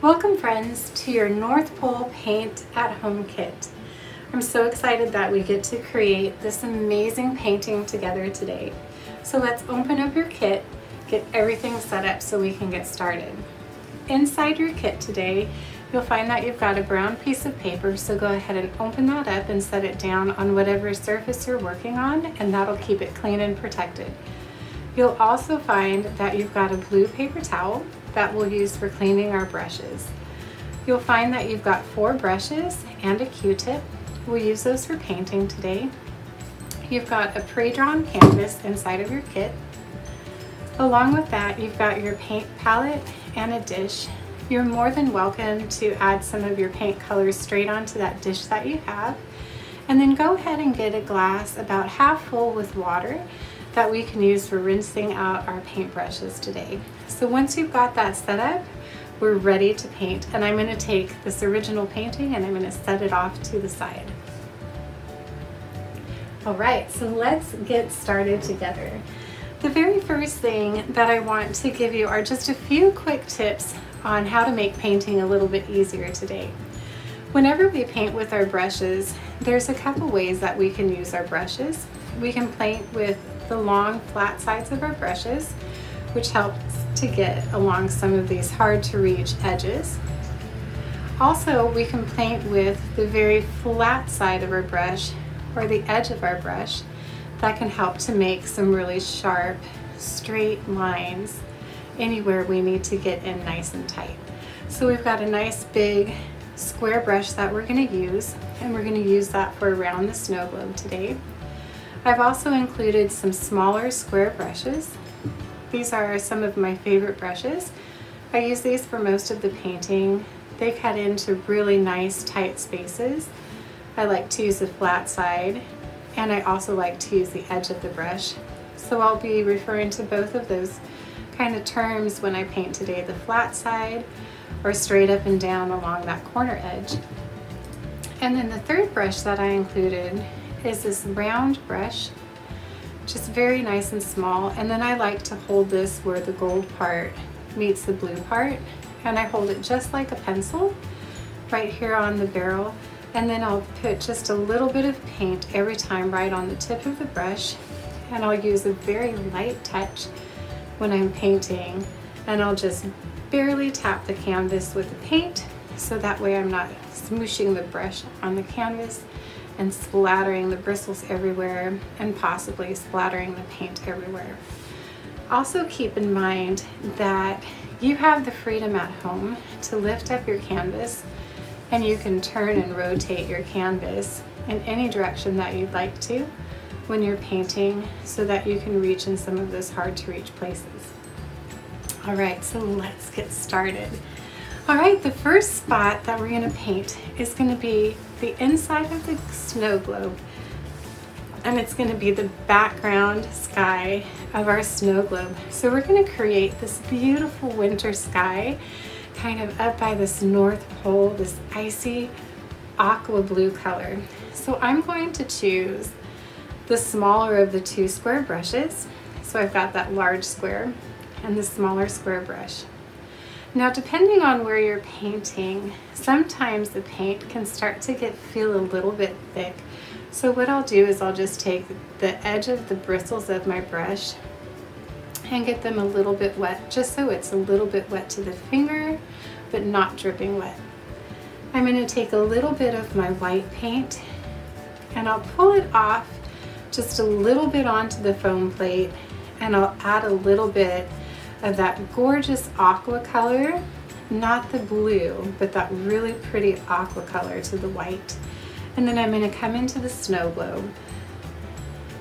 Welcome friends to your North Pole Paint at Home kit. I'm so excited that we get to create this amazing painting together today. So let's open up your kit, get everything set up so we can get started. Inside your kit today, you'll find that you've got a brown piece of paper, so go ahead and open that up and set it down on whatever surface you're working on, and that'll keep it clean and protected. You'll also find that you've got a blue paper towel that we'll use for cleaning our brushes. You'll find that you've got four brushes and a Q-tip. We'll use those for painting today. You've got a pre-drawn canvas inside of your kit. Along with that, you've got your paint palette and a dish. You're more than welcome to add some of your paint colors straight onto that dish that you have. And then go ahead and get a glass about half full with water that we can use for rinsing out our paint brushes today. So once you've got that set up, we're ready to paint. And I'm gonna take this original painting and I'm gonna set it off to the side. All right, so let's get started together. The very first thing that I want to give you are just a few quick tips on how to make painting a little bit easier today. Whenever we paint with our brushes, there's a couple ways that we can use our brushes. We can paint with the long flat sides of our brushes, which helps to get along some of these hard to reach edges. Also, we can paint with the very flat side of our brush or the edge of our brush that can help to make some really sharp, straight lines anywhere we need to get in nice and tight. So we've got a nice big square brush that we're going to use and we're going to use that for around the snow globe today. I've also included some smaller square brushes. These are some of my favorite brushes. I use these for most of the painting. They cut into really nice tight spaces. I like to use the flat side and I also like to use the edge of the brush. So I'll be referring to both of those kind of terms when I paint today, the flat side or straight up and down along that corner edge. And then the third brush that I included is this round brush, just very nice and small. And then I like to hold this where the gold part meets the blue part. And I hold it just like a pencil right here on the barrel. And then I'll put just a little bit of paint every time right on the tip of the brush. And I'll use a very light touch when I'm painting. And I'll just barely tap the canvas with the paint so that way I'm not smooshing the brush on the canvas and splattering the bristles everywhere and possibly splattering the paint everywhere. Also keep in mind that you have the freedom at home to lift up your canvas and you can turn and rotate your canvas in any direction that you'd like to when you're painting so that you can reach in some of those hard to reach places. All right, so let's get started. All right, the first spot that we're gonna paint is gonna be the inside of the snow globe. And it's gonna be the background sky of our snow globe. So we're gonna create this beautiful winter sky kind of up by this North Pole, this icy aqua blue color. So I'm going to choose the smaller of the two square brushes. So I've got that large square and the smaller square brush. Now depending on where you're painting, sometimes the paint can start to get feel a little bit thick. So what I'll do is I'll just take the edge of the bristles of my brush and get them a little bit wet, just so it's a little bit wet to the finger, but not dripping wet. I'm gonna take a little bit of my white paint and I'll pull it off just a little bit onto the foam plate and I'll add a little bit of that gorgeous aqua color, not the blue, but that really pretty aqua color to the white. And then I'm gonna come into the snow globe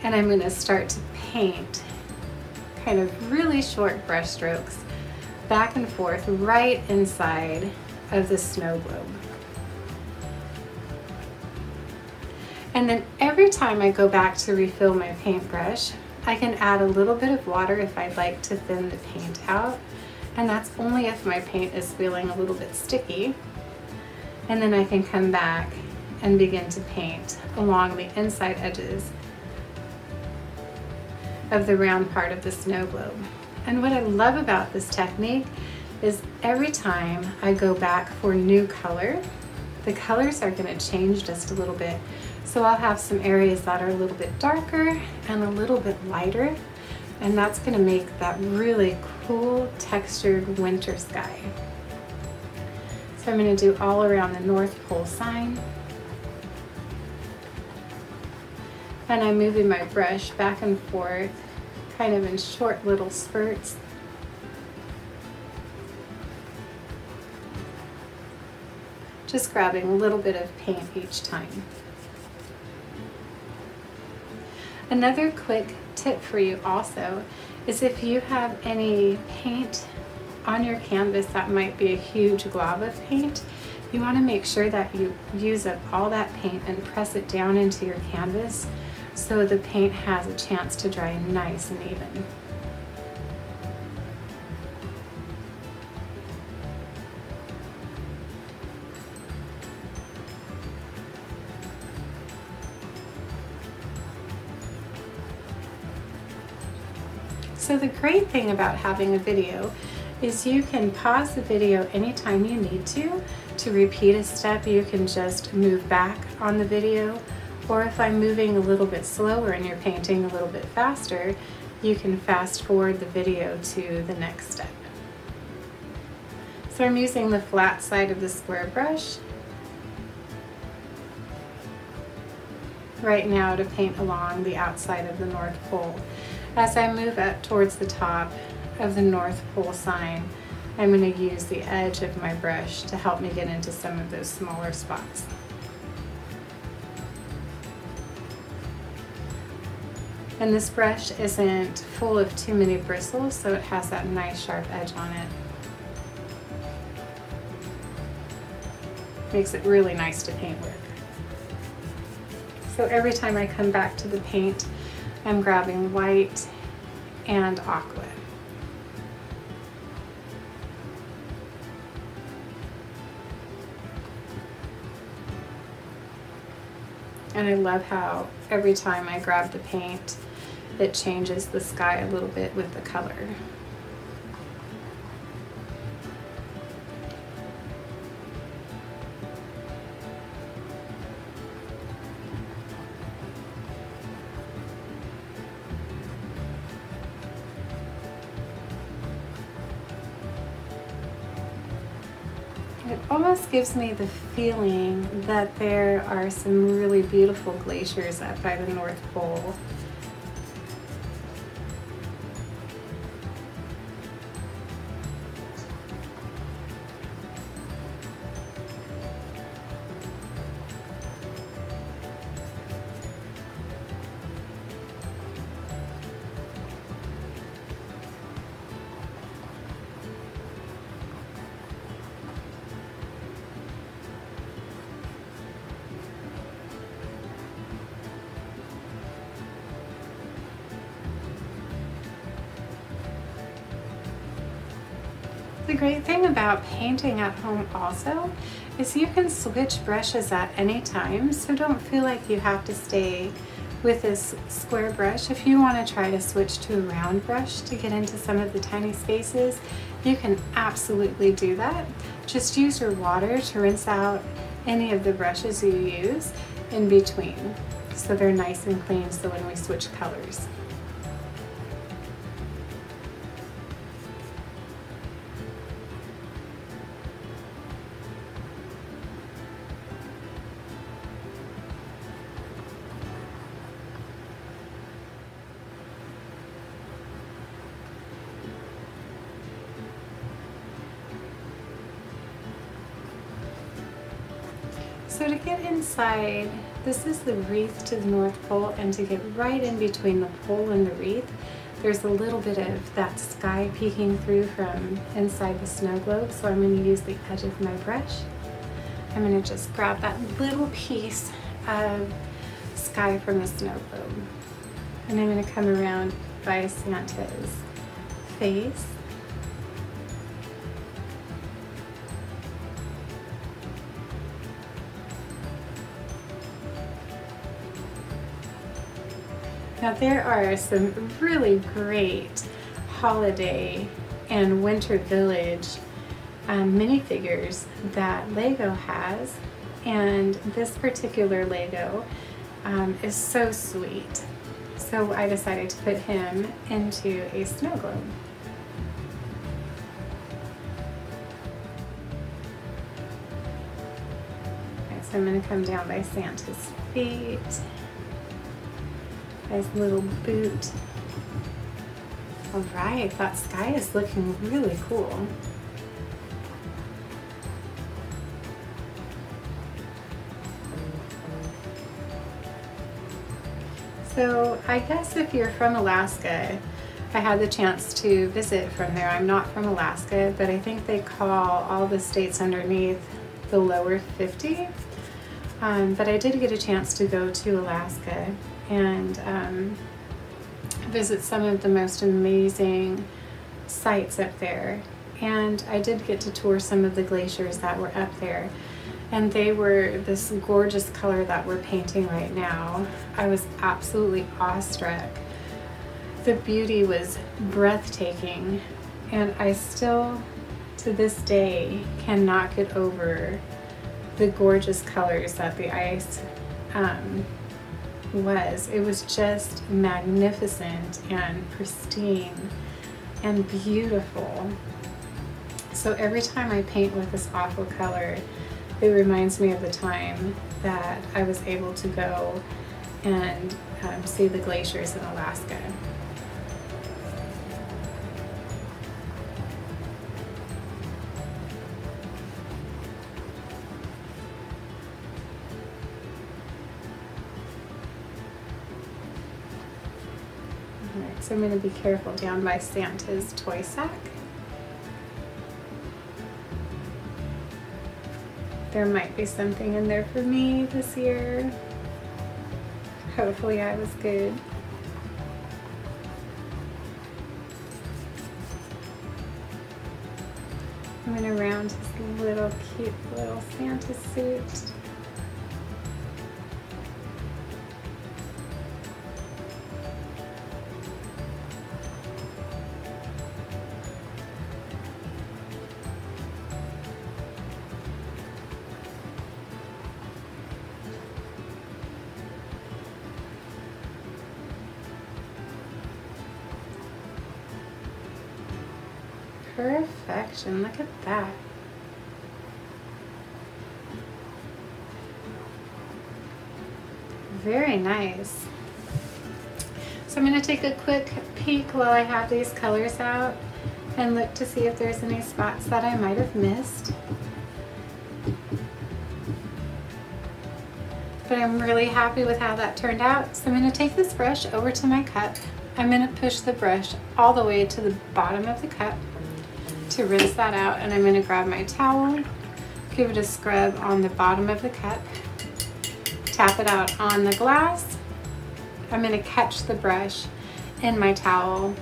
and I'm gonna start to paint kind of really short brush strokes back and forth right inside of the snow globe. And then every time I go back to refill my paintbrush, I can add a little bit of water if I'd like to thin the paint out. And that's only if my paint is feeling a little bit sticky. And then I can come back and begin to paint along the inside edges of the round part of the snow globe. And what I love about this technique is every time I go back for new color, the colors are gonna change just a little bit. So I'll have some areas that are a little bit darker and a little bit lighter, and that's gonna make that really cool textured winter sky. So I'm gonna do all around the North Pole sign. And I'm moving my brush back and forth, kind of in short little spurts. Just grabbing a little bit of paint each time. Another quick tip for you also is if you have any paint on your canvas that might be a huge glob of paint, you want to make sure that you use up all that paint and press it down into your canvas so the paint has a chance to dry nice and even. So the great thing about having a video is you can pause the video anytime you need to. To repeat a step, you can just move back on the video. Or if I'm moving a little bit slower and you're painting a little bit faster, you can fast forward the video to the next step. So I'm using the flat side of the square brush right now to paint along the outside of the North Pole. As I move up towards the top of the North Pole sign, I'm going to use the edge of my brush to help me get into some of those smaller spots. And this brush isn't full of too many bristles, so it has that nice sharp edge on it. Makes it really nice to paint with. So every time I come back to the paint, I'm grabbing white and aqua. And I love how every time I grab the paint, it changes the sky a little bit with the color. Gives me the feeling that there are some really beautiful glaciers up by the North Pole. Painting at home also is you can switch brushes at any time, so don't feel like you have to stay with this square brush. If you want to try to switch to a round brush to get into some of the tiny spaces, you can absolutely do that. Just use your water to rinse out any of the brushes you use in between so they're nice and clean so when we switch colors. Inside, this is the wreath to the North Pole, and to get right in between the pole and the wreath, there's a little bit of that sky peeking through from inside the snow globe, so I'm going to use the edge of my brush. I'm going to just grab that little piece of sky from the snow globe, and I'm going to come around by Santa's face Now there are some really great holiday and winter village um, minifigures that Lego has. And this particular Lego um, is so sweet. So I decided to put him into a snow globe. So I'm going to come down by Santa's feet. His little boot. All right, that sky is looking really cool. So I guess if you're from Alaska, I had the chance to visit from there. I'm not from Alaska, but I think they call all the states underneath the lower 50. Um, but I did get a chance to go to Alaska and um, visit some of the most amazing sites up there. And I did get to tour some of the glaciers that were up there. And they were this gorgeous color that we're painting right now. I was absolutely awestruck. The beauty was breathtaking. And I still, to this day, cannot get over the gorgeous colors that the ice um, was. It was just magnificent and pristine and beautiful. So every time I paint with this aqua color, it reminds me of the time that I was able to go and um, see the glaciers in Alaska. So I'm going to be careful down by Santa's toy sack. There might be something in there for me this year. Hopefully I was good. I'm going to round his little cute little Santa suit. Perfection, look at that. Very nice. So I'm going to take a quick peek while I have these colors out and look to see if there's any spots that I might have missed. But I'm really happy with how that turned out. So I'm going to take this brush over to my cup. I'm going to push the brush all the way to the bottom of the cup to rinse that out and I'm going to grab my towel, give it a scrub on the bottom of the cup, tap it out on the glass. I'm going to catch the brush in my towel,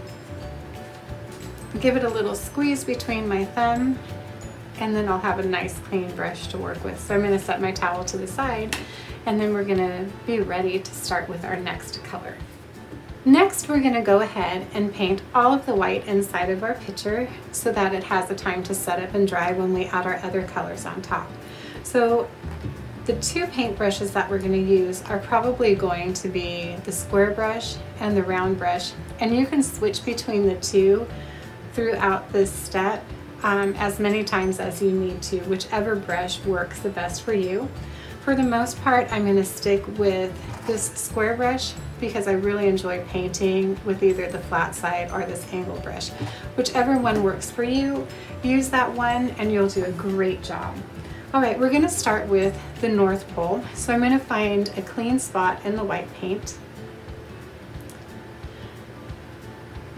give it a little squeeze between my thumb, and then I'll have a nice clean brush to work with. So I'm going to set my towel to the side and then we're going to be ready to start with our next color. Next, we're gonna go ahead and paint all of the white inside of our picture so that it has the time to set up and dry when we add our other colors on top. So the two paint brushes that we're gonna use are probably going to be the square brush and the round brush. And you can switch between the two throughout this step um, as many times as you need to, whichever brush works the best for you. For the most part, I'm gonna stick with this square brush because I really enjoy painting with either the flat side or this angle brush. Whichever one works for you, use that one and you'll do a great job. All right, we're gonna start with the North Pole. So I'm gonna find a clean spot in the white paint.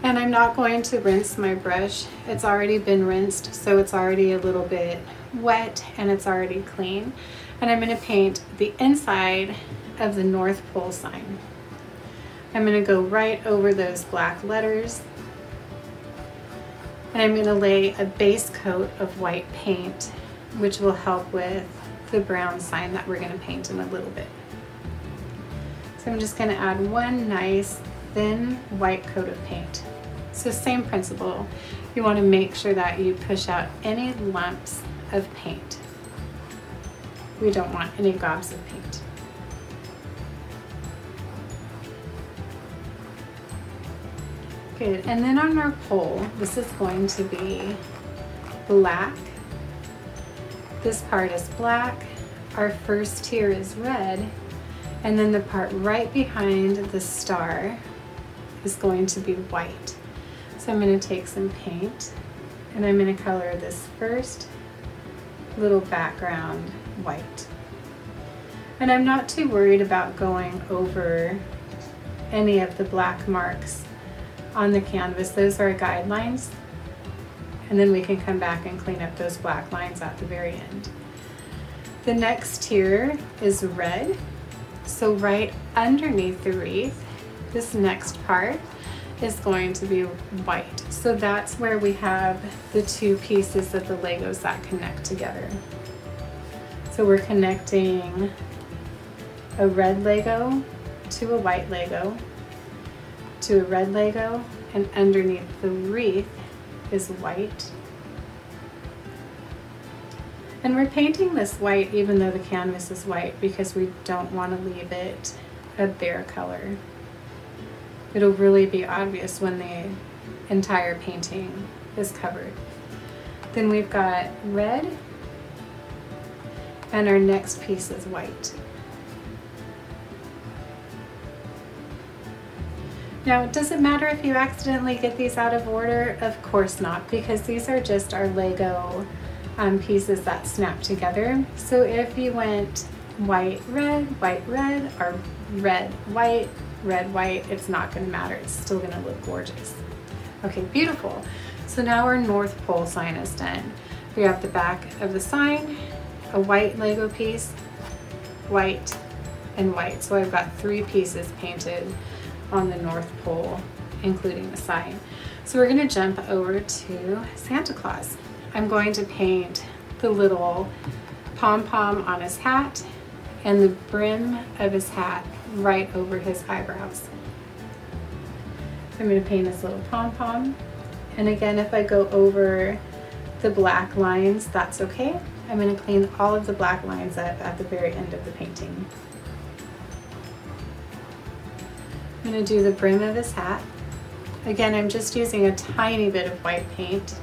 And I'm not going to rinse my brush. It's already been rinsed, so it's already a little bit wet and it's already clean. And I'm gonna paint the inside of the North Pole sign. I'm going to go right over those black letters and I'm going to lay a base coat of white paint which will help with the brown sign that we're going to paint in a little bit. So I'm just going to add one nice thin white coat of paint. So same principle. You want to make sure that you push out any lumps of paint. We don't want any gobs of paint. Good, and then on our pole, this is going to be black. This part is black. Our first tier is red. And then the part right behind the star is going to be white. So I'm going to take some paint and I'm going to color this first little background white. And I'm not too worried about going over any of the black marks on the canvas. Those are guidelines. And then we can come back and clean up those black lines at the very end. The next tier is red. So right underneath the wreath, this next part is going to be white. So that's where we have the two pieces of the Legos that connect together. So we're connecting a red Lego to a white Lego to a red Lego and underneath the wreath is white. And we're painting this white even though the canvas is white because we don't want to leave it a bare color. It'll really be obvious when the entire painting is covered. Then we've got red and our next piece is white. Now, does it matter if you accidentally get these out of order? Of course not, because these are just our Lego um, pieces that snap together. So if you went white, red, white, red, or red, white, red, white, it's not gonna matter. It's still gonna look gorgeous. Okay, beautiful. So now our North Pole sign is done. We have the back of the sign, a white Lego piece, white, and white. So I've got three pieces painted on the North Pole, including the sign. So we're gonna jump over to Santa Claus. I'm going to paint the little pom-pom on his hat and the brim of his hat right over his eyebrows. I'm going to paint this little pom-pom. And again, if I go over the black lines, that's okay. I'm going to clean all of the black lines up at the very end of the painting. I'm going to do the brim of his hat. Again, I'm just using a tiny bit of white paint.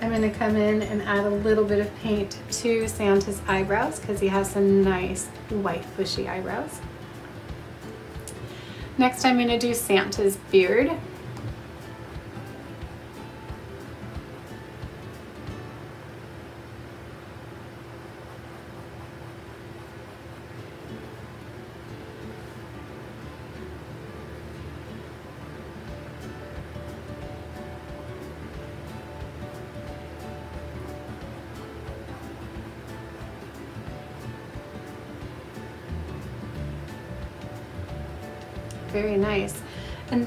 I'm going to come in and add a little bit of paint to Santa's eyebrows because he has some nice white bushy eyebrows. Next I'm going to do Santa's beard.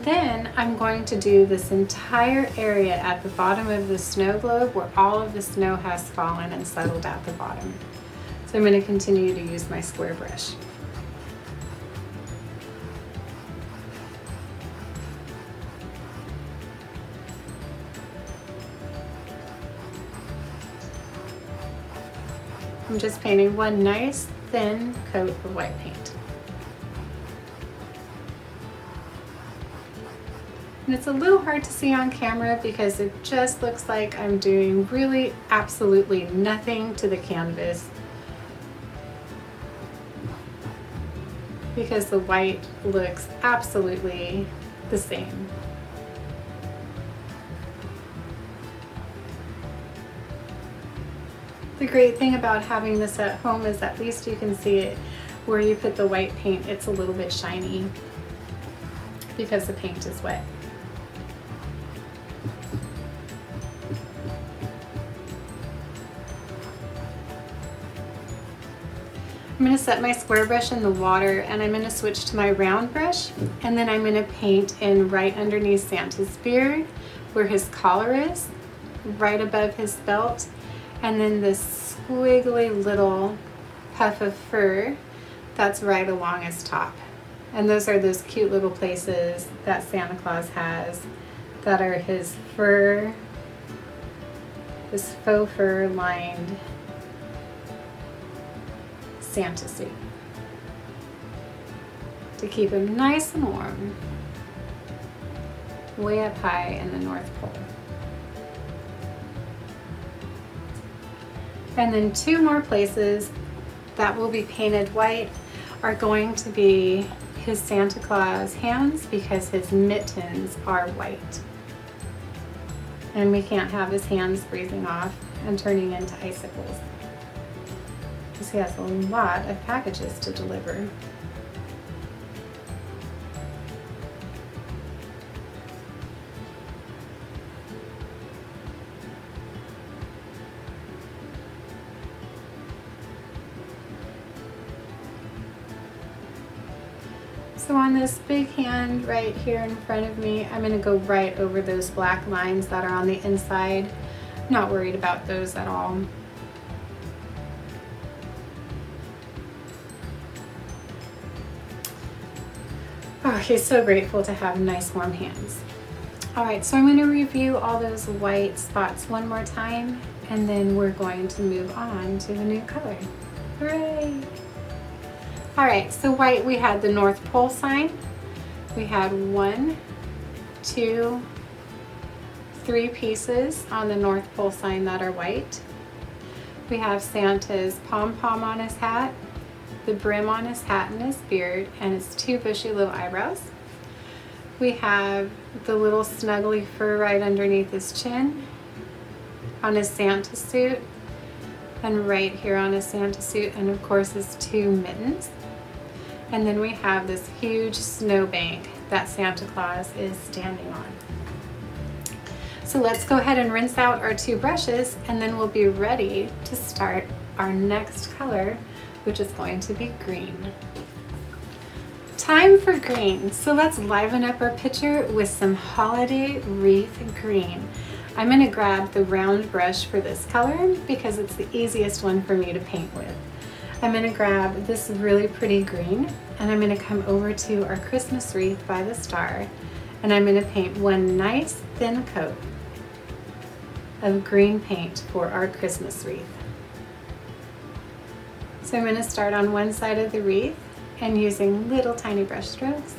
Then I'm going to do this entire area at the bottom of the snow globe where all of the snow has fallen and settled at the bottom. So I'm going to continue to use my square brush. I'm just painting one nice thin coat of white paint. And it's a little hard to see on camera because it just looks like I'm doing really absolutely nothing to the canvas because the white looks absolutely the same. The great thing about having this at home is at least you can see it where you put the white paint, it's a little bit shiny because the paint is wet. I'm going to set my square brush in the water and I'm going to switch to my round brush and then I'm going to paint in right underneath Santa's beard where his collar is, right above his belt, and then this squiggly little puff of fur that's right along his top. And those are those cute little places that Santa Claus has that are his fur, his faux fur lined Santa suit to keep him nice and warm way up high in the North Pole. And then two more places that will be painted white are going to be his Santa Claus hands because his mittens are white. And we can't have his hands freezing off and turning into icicles. Because he has a lot of packages to deliver. So on this big hand right here in front of me, I'm gonna go right over those black lines that are on the inside. Not worried about those at all. He's so grateful to have nice warm hands. All right, so I'm gonna review all those white spots one more time, and then we're going to move on to the new color. Hooray! All right, so white, we had the North Pole sign. We had one, two, three pieces on the North Pole sign that are white. We have Santa's pom-pom on his hat, the brim on his hat and his beard, and his two bushy little eyebrows. We have the little snuggly fur right underneath his chin on his Santa suit, and right here on his Santa suit, and of course his two mittens. And then we have this huge snowbank that Santa Claus is standing on. So let's go ahead and rinse out our two brushes and then we'll be ready to start our next color, which is going to be green. Time for green. So let's liven up our picture with some holiday wreath green. I'm gonna grab the round brush for this color because it's the easiest one for me to paint with. I'm gonna grab this really pretty green and I'm gonna come over to our Christmas wreath by the star and I'm gonna paint one nice thin coat of green paint for our Christmas wreath. So I'm gonna start on one side of the wreath and using little tiny brush strokes.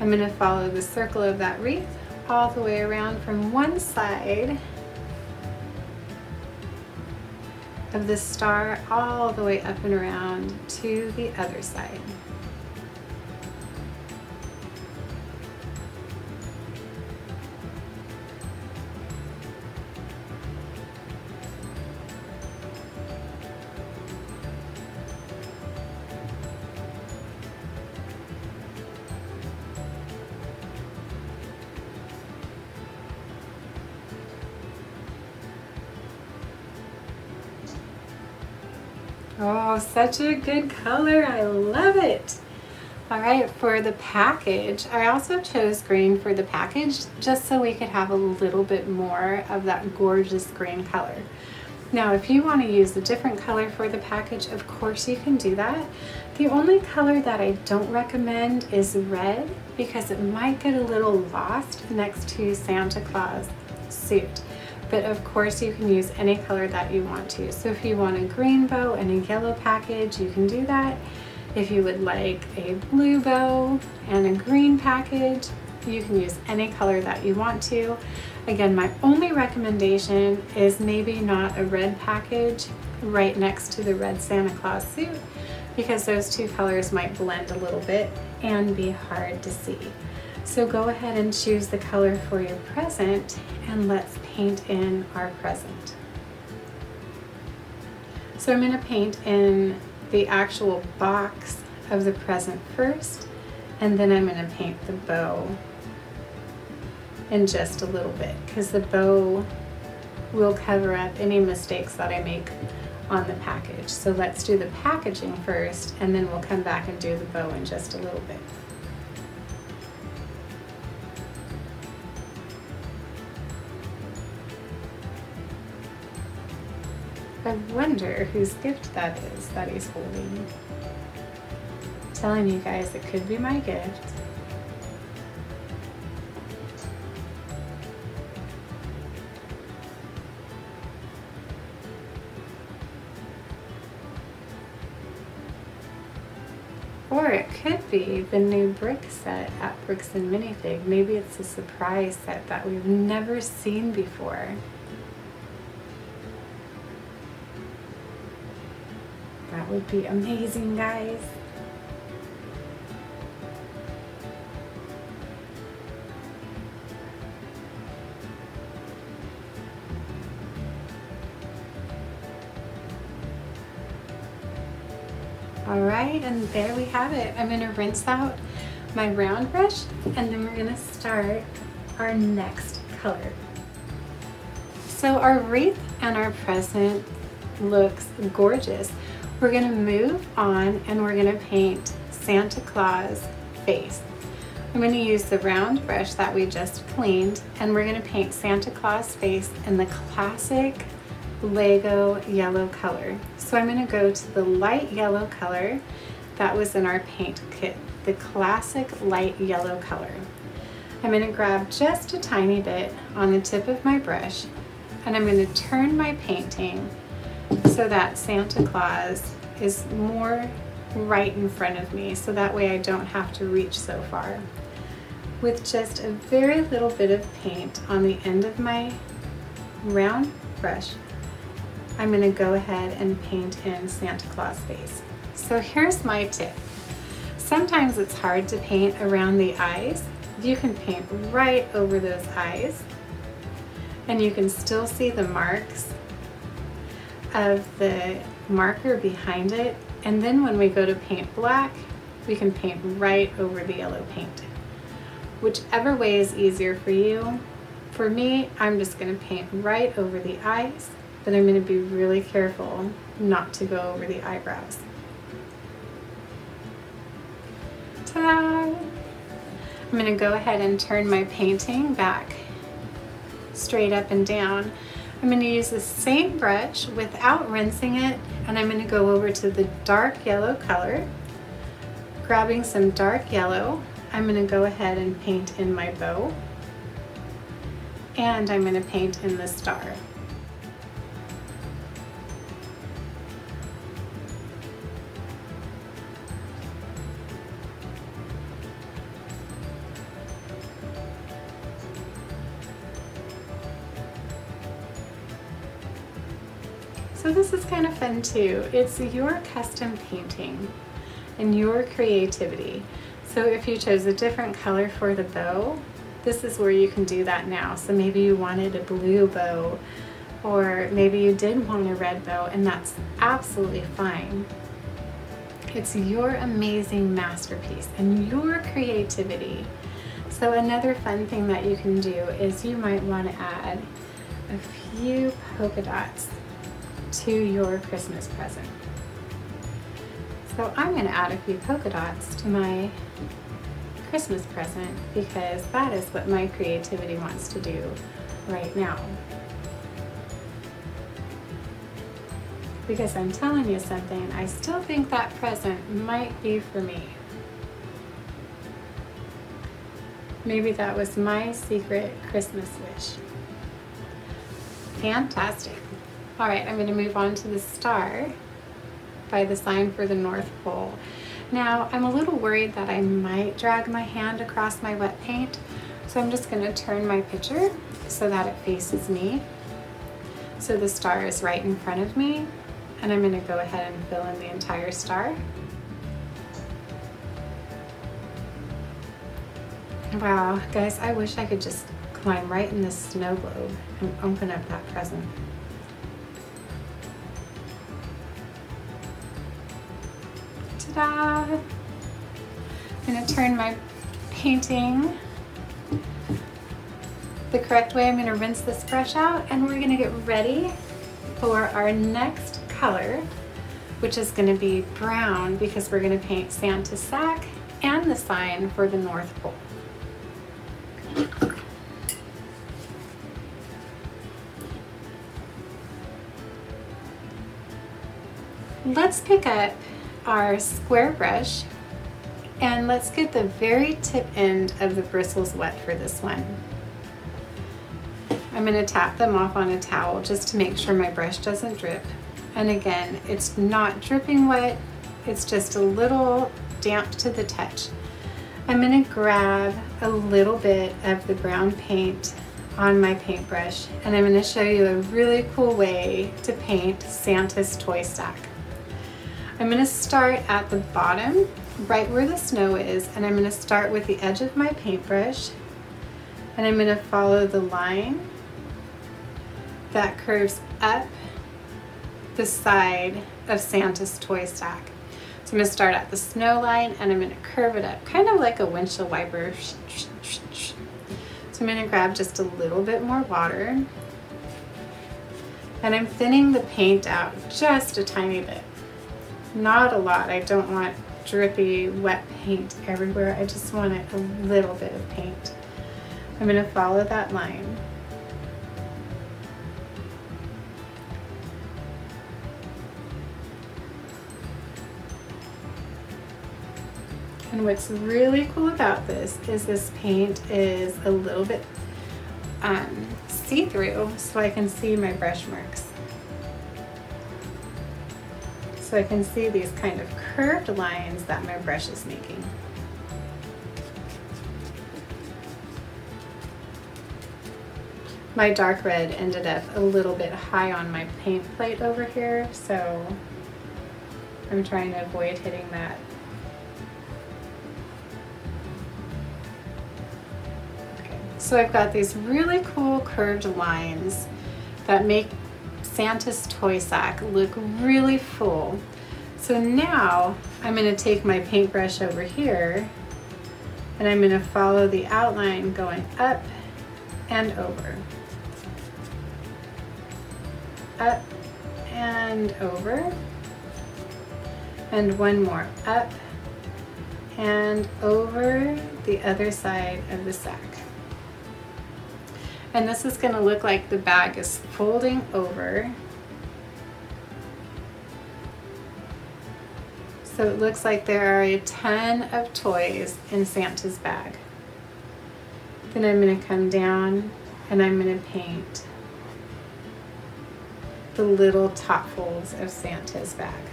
I'm gonna follow the circle of that wreath all the way around from one side of the star all the way up and around to the other side. Oh, such a good color. I love it. All right, for the package, I also chose green for the package just so we could have a little bit more of that gorgeous green color. Now, if you want to use a different color for the package, of course you can do that. The only color that I don't recommend is red because it might get a little lost next to Santa Claus suit but of course you can use any color that you want to. So if you want a green bow and a yellow package, you can do that. If you would like a blue bow and a green package, you can use any color that you want to. Again, my only recommendation is maybe not a red package right next to the red Santa Claus suit because those two colors might blend a little bit and be hard to see. So go ahead and choose the color for your present and let's paint in our present. So I'm going to paint in the actual box of the present first and then I'm going to paint the bow in just a little bit because the bow will cover up any mistakes that I make on the package. So let's do the packaging first and then we'll come back and do the bow in just a little bit. I wonder whose gift that is that he's holding. I'm telling you guys, it could be my gift. Or it could be the new brick set at Bricks and Minifig. Maybe it's a surprise set that we've never seen before. Would be amazing, guys. All right, and there we have it. I'm gonna rinse out my round brush and then we're gonna start our next color. So our wreath and our present looks gorgeous. We're gonna move on and we're gonna paint Santa Claus face. I'm gonna use the round brush that we just cleaned and we're gonna paint Santa Claus face in the classic Lego yellow color. So I'm gonna go to the light yellow color that was in our paint kit, the classic light yellow color. I'm gonna grab just a tiny bit on the tip of my brush and I'm gonna turn my painting so that Santa Claus is more right in front of me so that way I don't have to reach so far. With just a very little bit of paint on the end of my round brush, I'm going to go ahead and paint in Santa Claus face. So here's my tip. Sometimes it's hard to paint around the eyes. You can paint right over those eyes and you can still see the marks of the marker behind it. And then when we go to paint black, we can paint right over the yellow paint. Whichever way is easier for you. For me, I'm just gonna paint right over the eyes but I'm going to be really careful not to go over the eyebrows. Ta-da! I'm going to go ahead and turn my painting back straight up and down. I'm going to use the same brush without rinsing it and I'm going to go over to the dark yellow color. Grabbing some dark yellow, I'm going to go ahead and paint in my bow and I'm going to paint in the star. This is kind of fun too. It's your custom painting and your creativity. So if you chose a different color for the bow, this is where you can do that now. So maybe you wanted a blue bow or maybe you did want a red bow and that's absolutely fine. It's your amazing masterpiece and your creativity. So another fun thing that you can do is you might want to add a few polka dots to your Christmas present. So I'm going to add a few polka dots to my Christmas present because that is what my creativity wants to do right now. Because I'm telling you something, I still think that present might be for me. Maybe that was my secret Christmas wish. Fantastic. All right, I'm gonna move on to the star by the sign for the North Pole. Now, I'm a little worried that I might drag my hand across my wet paint, so I'm just gonna turn my picture so that it faces me. So the star is right in front of me, and I'm gonna go ahead and fill in the entire star. Wow, guys, I wish I could just climb right in this snow globe and open up that present. Ta-da! I'm gonna turn my painting the correct way. I'm gonna rinse this brush out and we're gonna get ready for our next color, which is gonna be brown because we're gonna paint Santa's sack and the sign for the North Pole. let's pick up our square brush and let's get the very tip end of the bristles wet for this one. I'm going to tap them off on a towel just to make sure my brush doesn't drip. And again, it's not dripping wet, it's just a little damp to the touch. I'm going to grab a little bit of the brown paint on my paintbrush and I'm going to show you a really cool way to paint Santa's toy stack. I'm going to start at the bottom, right where the snow is, and I'm going to start with the edge of my paintbrush and I'm going to follow the line that curves up the side of Santa's toy stack. So I'm going to start at the snow line and I'm going to curve it up, kind of like a windshield wiper. So I'm going to grab just a little bit more water and I'm thinning the paint out just a tiny bit. Not a lot. I don't want drippy, wet paint everywhere. I just want a little bit of paint. I'm going to follow that line. And what's really cool about this is this paint is a little bit um, see-through so I can see my brush marks. So I can see these kind of curved lines that my brush is making. My dark red ended up a little bit high on my paint plate over here, so I'm trying to avoid hitting that So I've got these really cool curved lines that make Santa's toy sack look really full. So now I'm going to take my paintbrush over here and I'm going to follow the outline going up and over. Up and over. And one more up and over the other side of the sack. And this is going to look like the bag is folding over. So it looks like there are a ton of toys in Santa's bag. Then I'm going to come down and I'm going to paint the little top folds of Santa's bag.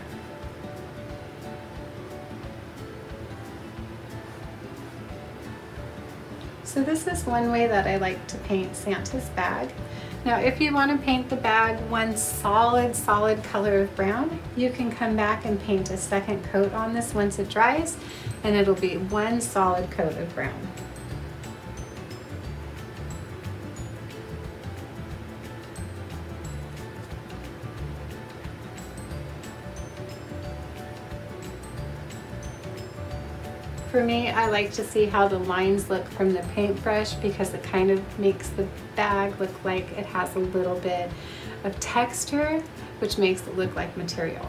So this is one way that I like to paint Santa's bag. Now if you want to paint the bag one solid, solid color of brown, you can come back and paint a second coat on this once it dries and it'll be one solid coat of brown. For me, I like to see how the lines look from the paintbrush because it kind of makes the bag look like it has a little bit of texture, which makes it look like material.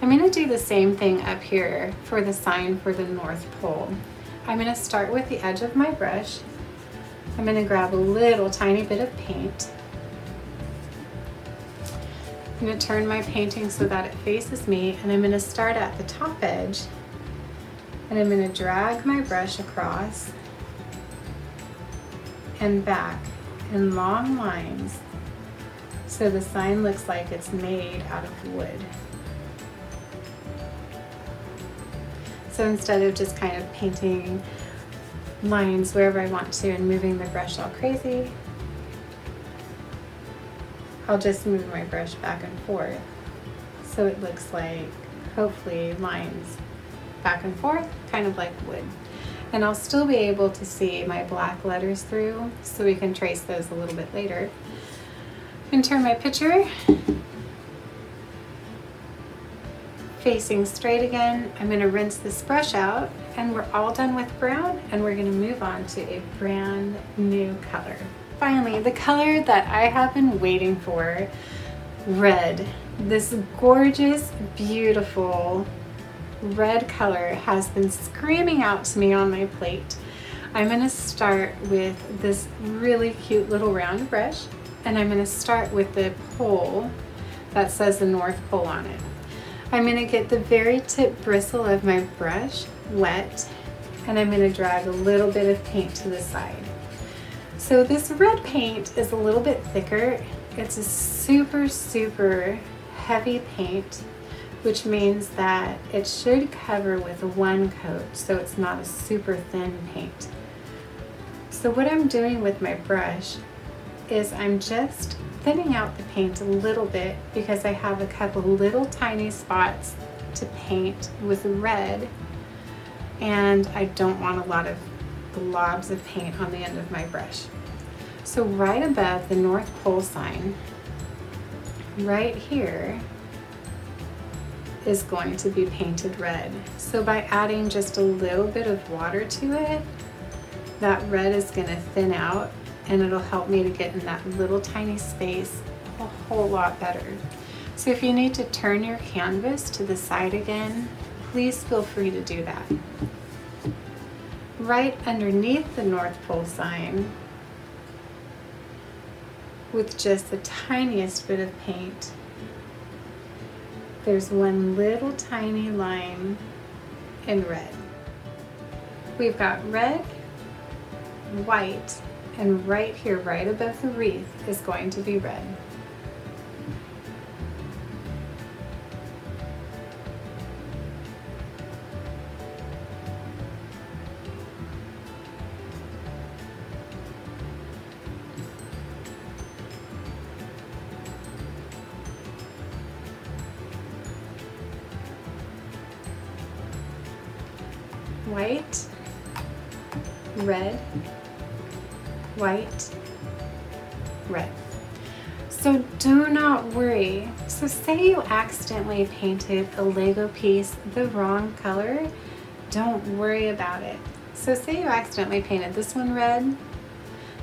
I'm going to do the same thing up here for the sign for the North Pole. I'm going to start with the edge of my brush. I'm going to grab a little tiny bit of paint. I'm going to turn my painting so that it faces me and I'm going to start at the top edge and I'm going to drag my brush across and back in long lines so the sign looks like it's made out of wood. So instead of just kind of painting lines wherever I want to and moving the brush all crazy, I'll just move my brush back and forth so it looks like hopefully lines back and forth, kind of like wood. And I'll still be able to see my black letters through, so we can trace those a little bit later. And turn my picture facing straight again. I'm going to rinse this brush out and we're all done with brown and we're going to move on to a brand new color. Finally, the color that I have been waiting for, red. This gorgeous, beautiful red color has been screaming out to me on my plate. I'm going to start with this really cute little round brush and I'm going to start with the pole that says the North Pole on it. I'm going to get the very tip bristle of my brush wet and I'm going to drag a little bit of paint to the side. So this red paint is a little bit thicker. It's a super, super heavy paint, which means that it should cover with one coat, so it's not a super thin paint. So what I'm doing with my brush is I'm just thinning out the paint a little bit because I have a couple little tiny spots to paint with red and I don't want a lot of blobs of paint on the end of my brush. So right above the North Pole sign, right here, is going to be painted red. So by adding just a little bit of water to it, that red is gonna thin out and it'll help me to get in that little tiny space a whole lot better. So if you need to turn your canvas to the side again, please feel free to do that. Right underneath the North Pole sign, with just the tiniest bit of paint, there's one little tiny line in red. We've got red, white, and right here, right above the wreath, is going to be red. Red, white, red. So do not worry. So say you accidentally painted a Lego piece the wrong color, don't worry about it. So say you accidentally painted this one red,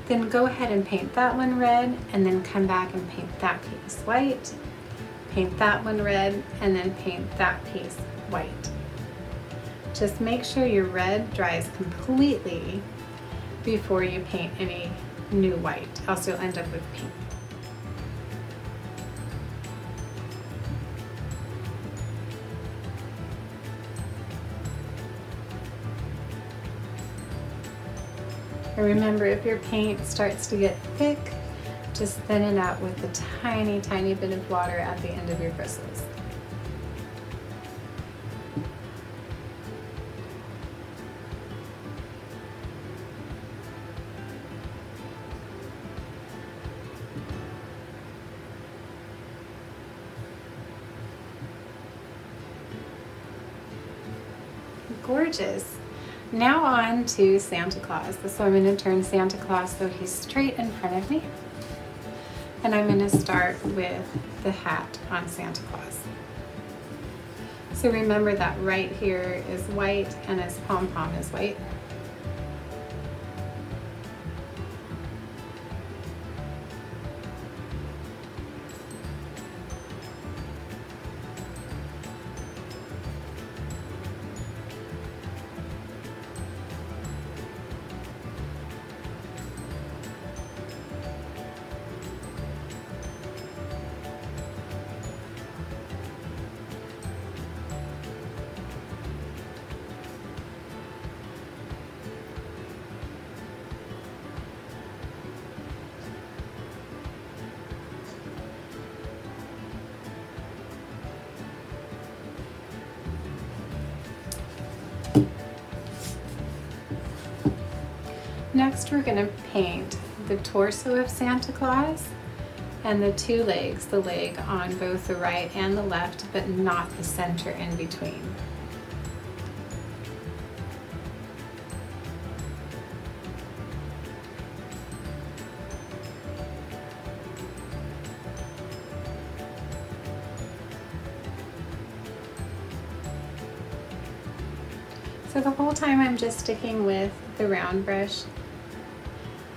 then go ahead and paint that one red and then come back and paint that piece white, paint that one red, and then paint that piece white. Just make sure your red dries completely before you paint any new white, else you'll end up with pink. And remember, if your paint starts to get thick, just thin it out with a tiny, tiny bit of water at the end of your bristles. Now on to Santa Claus. So I'm going to turn Santa Claus so he's straight in front of me. And I'm going to start with the hat on Santa Claus. So remember that right here is white and his pom-pom is white. Torso of Santa Claus and the two legs, the leg on both the right and the left, but not the center in between. So the whole time I'm just sticking with the round brush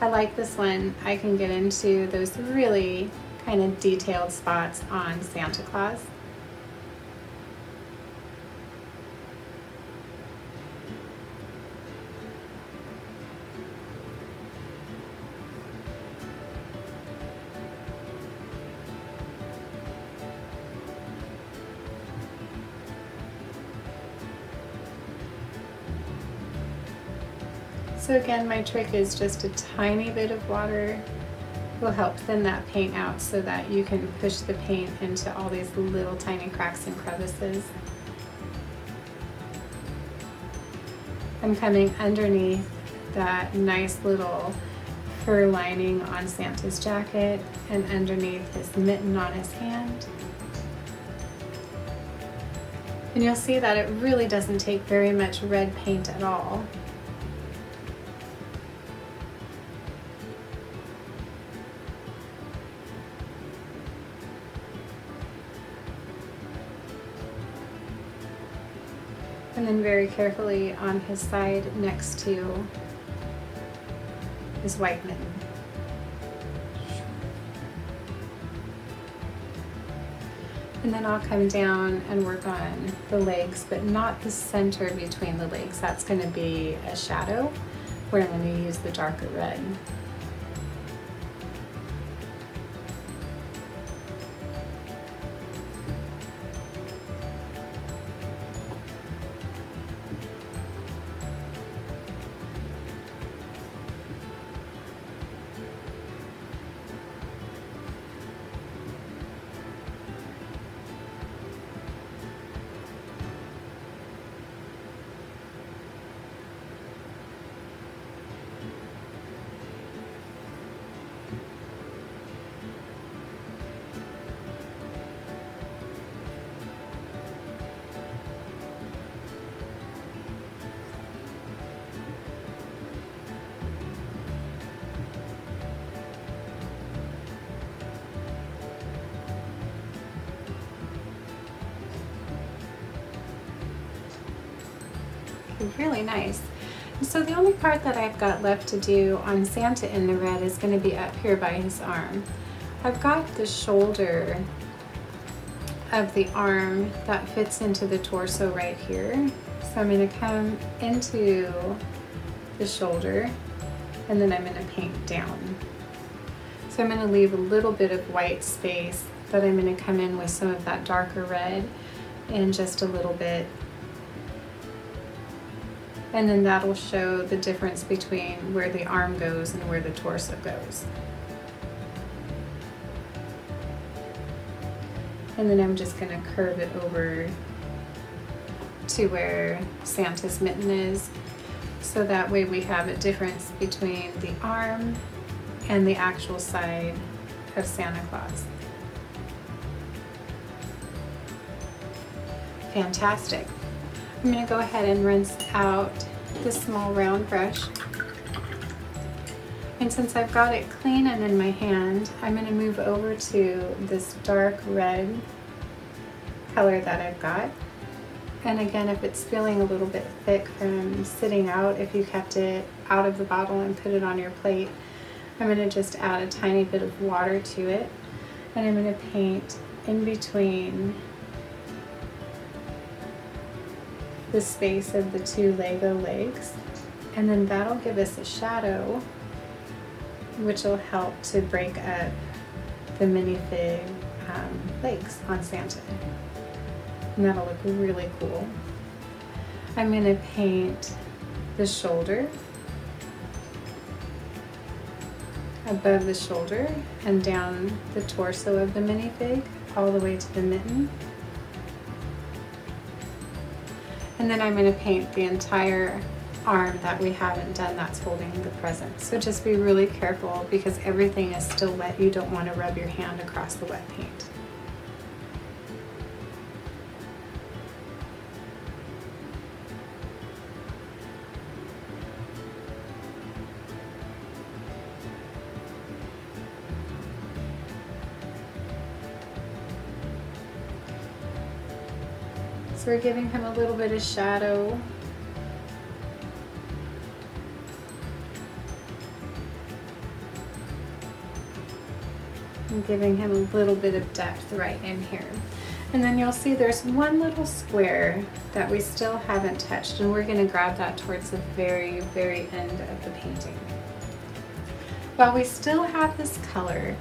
I like this one. I can get into those really kind of detailed spots on Santa Claus. So again, my trick is just a tiny bit of water will help thin that paint out so that you can push the paint into all these little tiny cracks and crevices. I'm coming underneath that nice little fur lining on Santa's jacket and underneath his mitten on his hand. And you'll see that it really doesn't take very much red paint at all. Then very carefully on his side next to his white mitten. And then I'll come down and work on the legs, but not the center between the legs. That's going to be a shadow where I'm going to use the darker red. Part that I've got left to do on Santa in the red is going to be up here by his arm. I've got the shoulder of the arm that fits into the torso right here. So I'm going to come into the shoulder and then I'm going to paint down. So I'm going to leave a little bit of white space but I'm going to come in with some of that darker red and just a little bit and then that'll show the difference between where the arm goes and where the torso goes. And then I'm just going to curve it over to where Santa's mitten is. So that way we have a difference between the arm and the actual side of Santa Claus. Fantastic. I'm going to go ahead and rinse out the small round brush. And since I've got it clean and in my hand, I'm going to move over to this dark red color that I've got. And again, if it's feeling a little bit thick from sitting out, if you kept it out of the bottle and put it on your plate, I'm going to just add a tiny bit of water to it. And I'm going to paint in between the space of the two Lego legs. And then that'll give us a shadow, which will help to break up the minifig um, legs on Santa. And that'll look really cool. I'm gonna paint the shoulder above the shoulder and down the torso of the minifig all the way to the mitten. And then I'm going to paint the entire arm that we haven't done that's holding the present. So just be really careful because everything is still wet. You don't want to rub your hand across the wet paint. We're giving him a little bit of shadow. And giving him a little bit of depth right in here. And then you'll see there's one little square that we still haven't touched and we're going to grab that towards the very, very end of the painting. While we still have this color,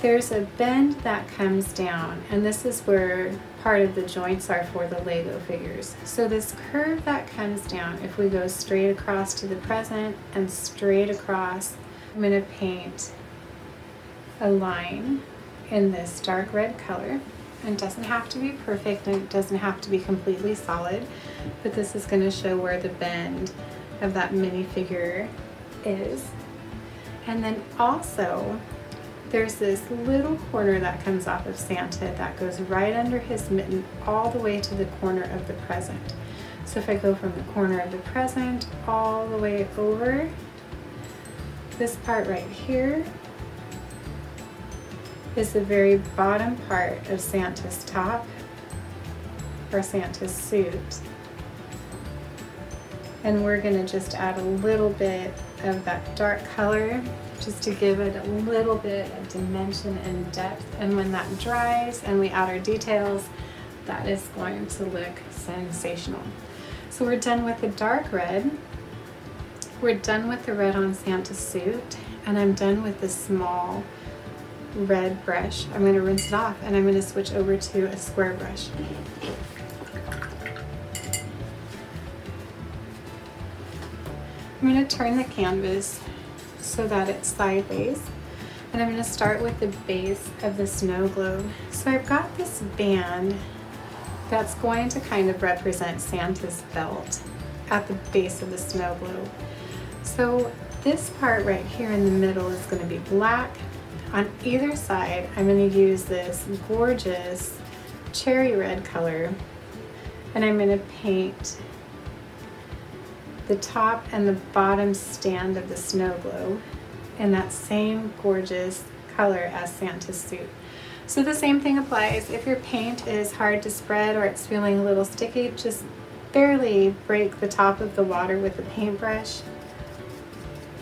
there's a bend that comes down and this is where part of the joints are for the Lego figures. So this curve that comes down, if we go straight across to the present and straight across, I'm going to paint a line in this dark red color. It doesn't have to be perfect and it doesn't have to be completely solid, but this is going to show where the bend of that minifigure is. And then also there's this little corner that comes off of Santa that goes right under his mitten all the way to the corner of the present. So if I go from the corner of the present all the way over, this part right here is the very bottom part of Santa's top or Santa's suit. And we're gonna just add a little bit of that dark color just to give it a little bit of dimension and depth. And when that dries and we add our details, that is going to look sensational. So we're done with the dark red. We're done with the red on Santa's suit and I'm done with the small red brush. I'm gonna rinse it off and I'm gonna switch over to a square brush. I'm gonna turn the canvas so that it's sideways. And I'm going to start with the base of the snow globe. So I've got this band that's going to kind of represent Santa's belt at the base of the snow globe. So this part right here in the middle is going to be black. On either side, I'm going to use this gorgeous cherry red color and I'm going to paint the top and the bottom stand of the snow globe in that same gorgeous color as Santa's suit. So the same thing applies. If your paint is hard to spread or it's feeling a little sticky, just barely break the top of the water with a paintbrush.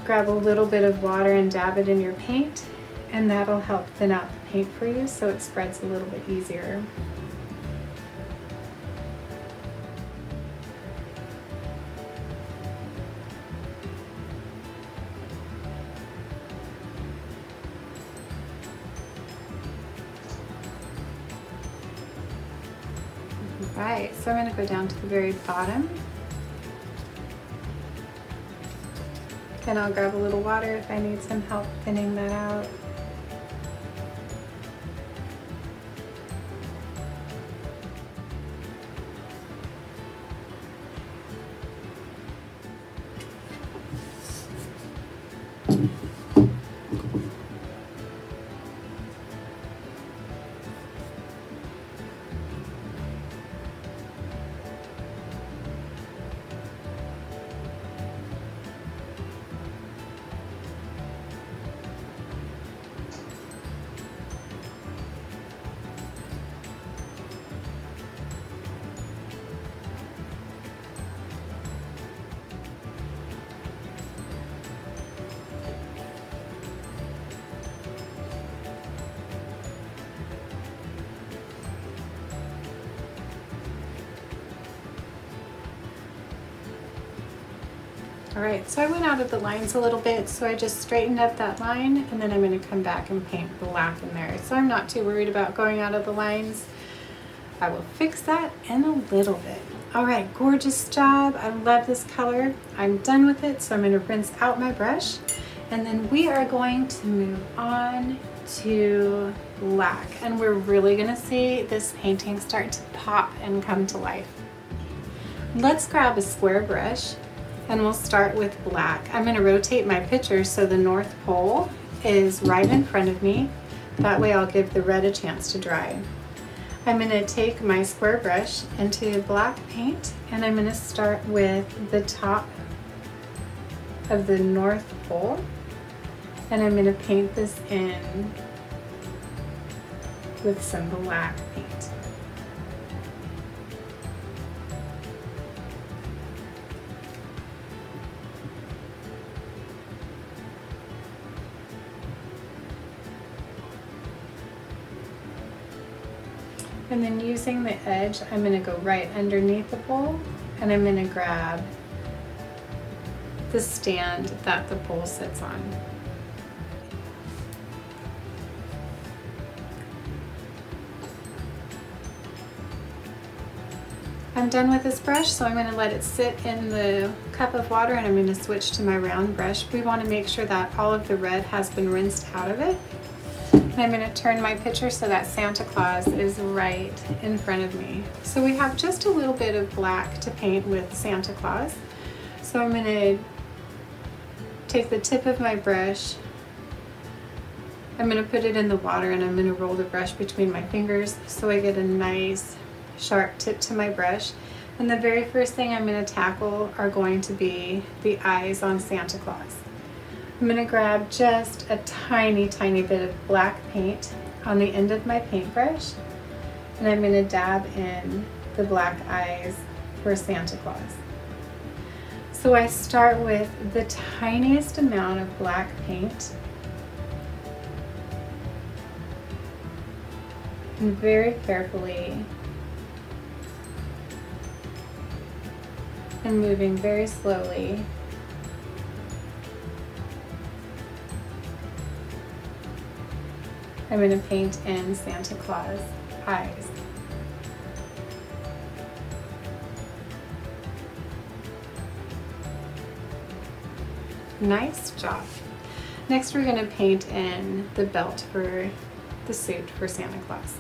Grab a little bit of water and dab it in your paint and that'll help thin out the paint for you so it spreads a little bit easier. Go down to the very bottom. And I'll grab a little water if I need some help thinning that out. So I went out of the lines a little bit, so I just straightened up that line and then I'm gonna come back and paint black in there. So I'm not too worried about going out of the lines. I will fix that in a little bit. All right, gorgeous job. I love this color. I'm done with it, so I'm gonna rinse out my brush and then we are going to move on to black and we're really gonna see this painting start to pop and come to life. Let's grab a square brush and we'll start with black. I'm going to rotate my picture so the North Pole is right in front of me. That way I'll give the red a chance to dry. I'm going to take my square brush into black paint and I'm going to start with the top of the North Pole and I'm going to paint this in with some black paint. And then using the edge, I'm gonna go right underneath the bowl and I'm gonna grab the stand that the bowl sits on. I'm done with this brush, so I'm gonna let it sit in the cup of water and I'm gonna switch to my round brush. We wanna make sure that all of the red has been rinsed out of it. And I'm gonna turn my picture so that Santa Claus is right in front of me. So we have just a little bit of black to paint with Santa Claus. So I'm gonna take the tip of my brush I'm going to put it in the water and I'm going to roll the brush between my fingers so I get a nice sharp tip to my brush. And the very first thing I'm going to tackle are going to be the eyes on Santa Claus. I'm going to grab just a tiny, tiny bit of black paint on the end of my paintbrush and I'm going to dab in the black eyes for Santa Claus. So I start with the tiniest amount of black paint. And very carefully. And moving very slowly I'm going to paint in Santa Claus eyes. Nice job. Next we're going to paint in the belt for the suit for Santa Claus.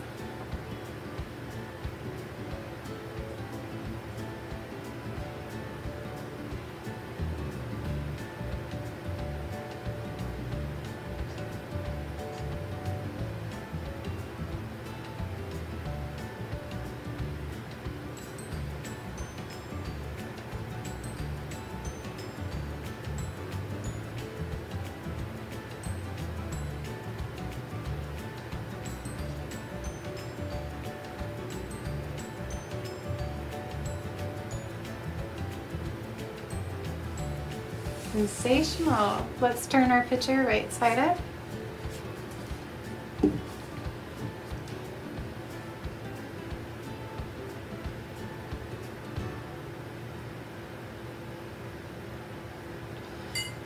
Sensational. Let's turn our picture right side up.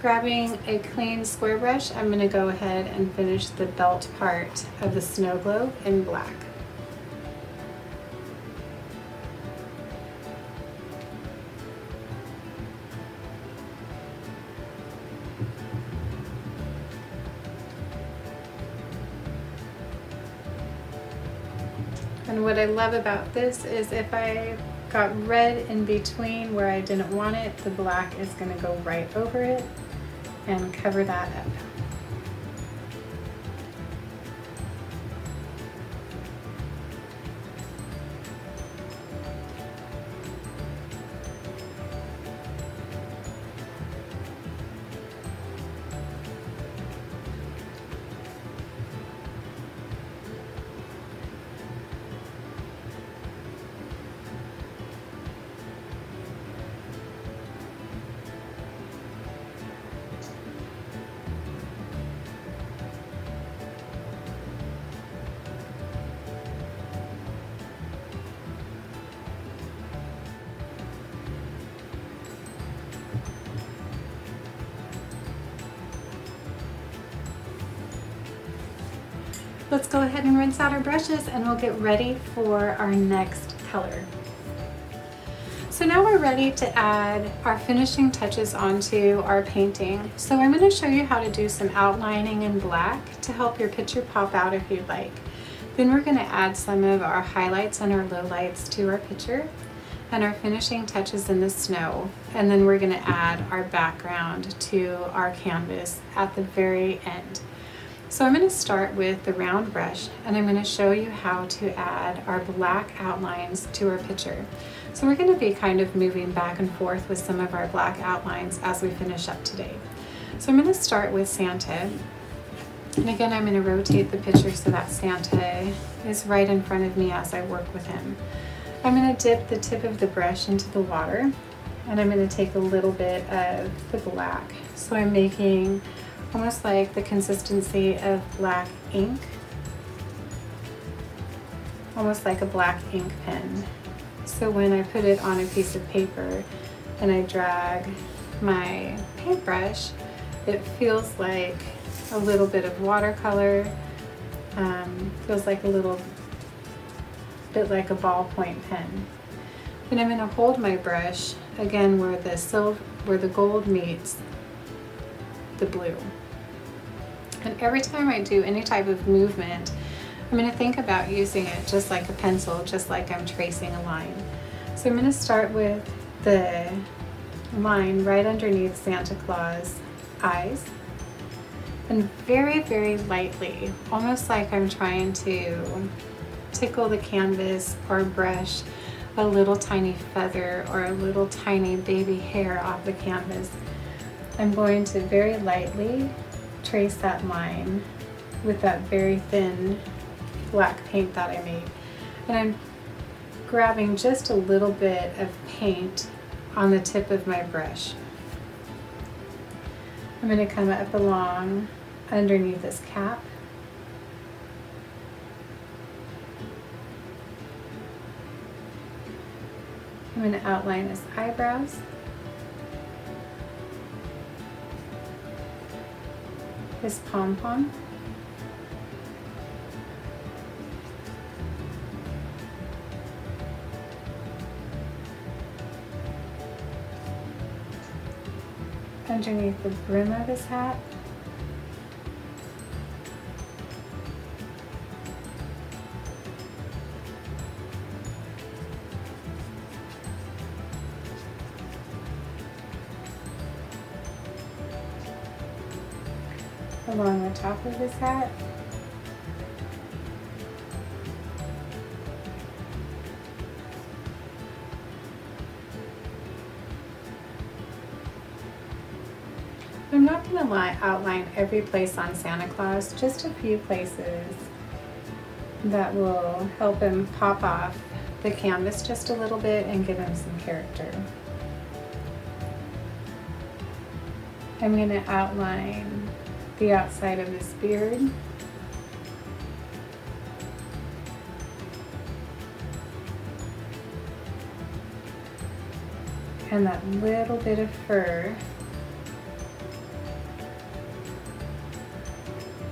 Grabbing a clean square brush, I'm going to go ahead and finish the belt part of the snow globe in black. What I love about this is if I got red in between where I didn't want it, the black is going to go right over it and cover that up. Ahead and rinse out our brushes and we'll get ready for our next color. So now we're ready to add our finishing touches onto our painting. So I'm going to show you how to do some outlining in black to help your picture pop out if you'd like. Then we're going to add some of our highlights and our lowlights to our picture and our finishing touches in the snow. And then we're going to add our background to our canvas at the very end. So I'm going to start with the round brush and I'm going to show you how to add our black outlines to our picture. So we're going to be kind of moving back and forth with some of our black outlines as we finish up today. So I'm going to start with Santa. And again, I'm going to rotate the picture so that Santa is right in front of me as I work with him. I'm going to dip the tip of the brush into the water and I'm going to take a little bit of the black. So I'm making almost like the consistency of black ink, almost like a black ink pen. So when I put it on a piece of paper and I drag my paintbrush, it feels like a little bit of watercolor, um, feels like a little bit like a ballpoint pen. And I'm going to hold my brush again where the silver, where the gold meets the blue. And every time I do any type of movement, I'm going to think about using it just like a pencil, just like I'm tracing a line. So I'm going to start with the line right underneath Santa Claus eyes and very, very lightly, almost like I'm trying to tickle the canvas or brush a little tiny feather or a little tiny baby hair off the canvas. I'm going to very lightly trace that line with that very thin black paint that I made. And I'm grabbing just a little bit of paint on the tip of my brush. I'm going to come up along underneath this cap. I'm going to outline his eyebrows. His pom-pom. underneath the brim of his hat. Along the top of his hat. I'm not going to outline every place on Santa Claus, just a few places that will help him pop off the canvas just a little bit and give him some character. I'm going to outline the outside of his beard. And that little bit of fur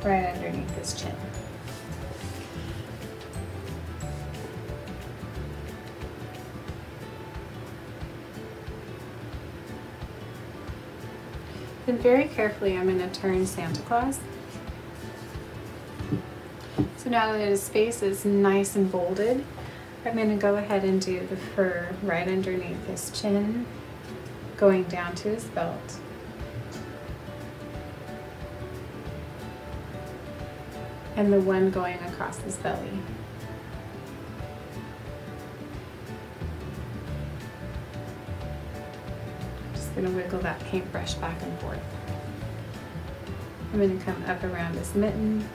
right underneath his chin. Then very carefully I'm going to turn Santa Claus. So now that his face is nice and bolded, I'm going to go ahead and do the fur right underneath his chin, going down to his belt. And the one going across his belly. To wiggle that paintbrush back and forth. I'm to come up around this mitten.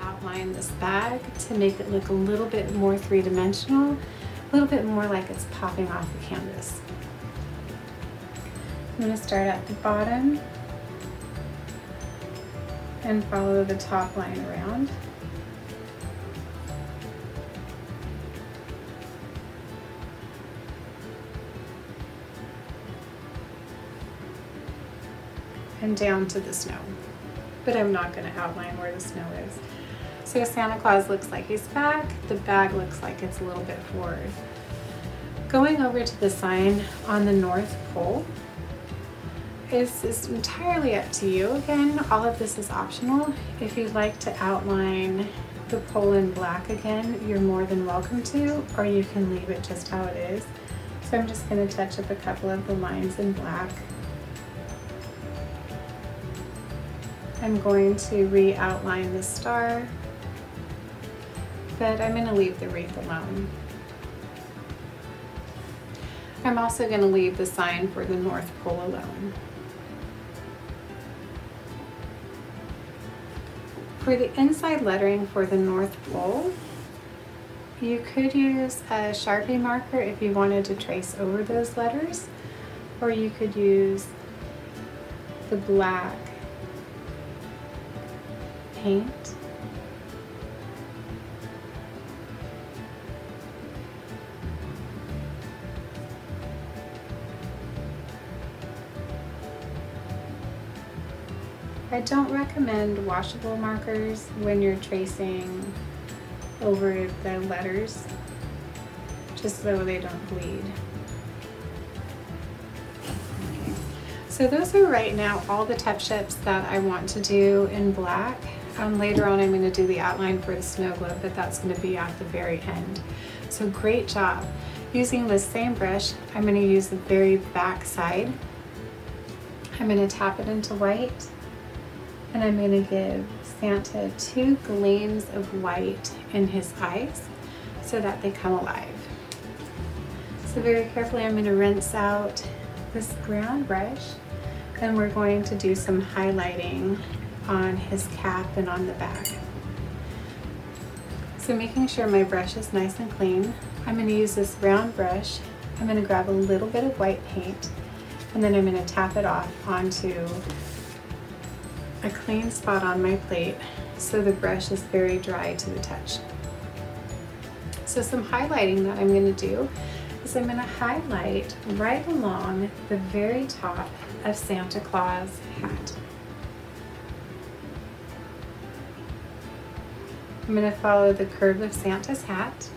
Outline this bag to make it look a little bit more three-dimensional, a little bit more like it's popping off the canvas. I'm to start at the bottom and follow the top line around. And down to the snow. But I'm not going to outline where the snow is. So Santa Claus looks like he's back. The bag looks like it's a little bit forward. Going over to the sign on the North Pole is, is entirely up to you. Again, all of this is optional. If you'd like to outline the pole in black again, you're more than welcome to, or you can leave it just how it is. So I'm just going to touch up a couple of the lines in black I'm going to re-outline the star, but I'm going to leave the wreath alone. I'm also going to leave the sign for the North Pole alone. For the inside lettering for the North Pole, you could use a Sharpie marker if you wanted to trace over those letters, or you could use the black paint. I don't recommend washable markers when you're tracing over the letters just so they don't bleed. So those are right now all the touch-ups that I want to do in black. Um, later on I'm going to do the outline for the snow globe, but that's going to be at the very end. So great job. Using the same brush, I'm going to use the very back side. I'm going to tap it into white and I'm going to give Santa two gleams of white in his eyes so that they come alive. So very carefully I'm going to rinse out this brown brush and we're going to do some highlighting on his cap and on the back. So making sure my brush is nice and clean, I'm going to use this round brush. I'm going to grab a little bit of white paint and then I'm going to tap it off onto a clean spot on my plate so the brush is very dry to the touch. So some highlighting that I'm going to do is I'm going to highlight right along the very top of Santa Claus hat. I'm going to follow the curve of Santa's hat.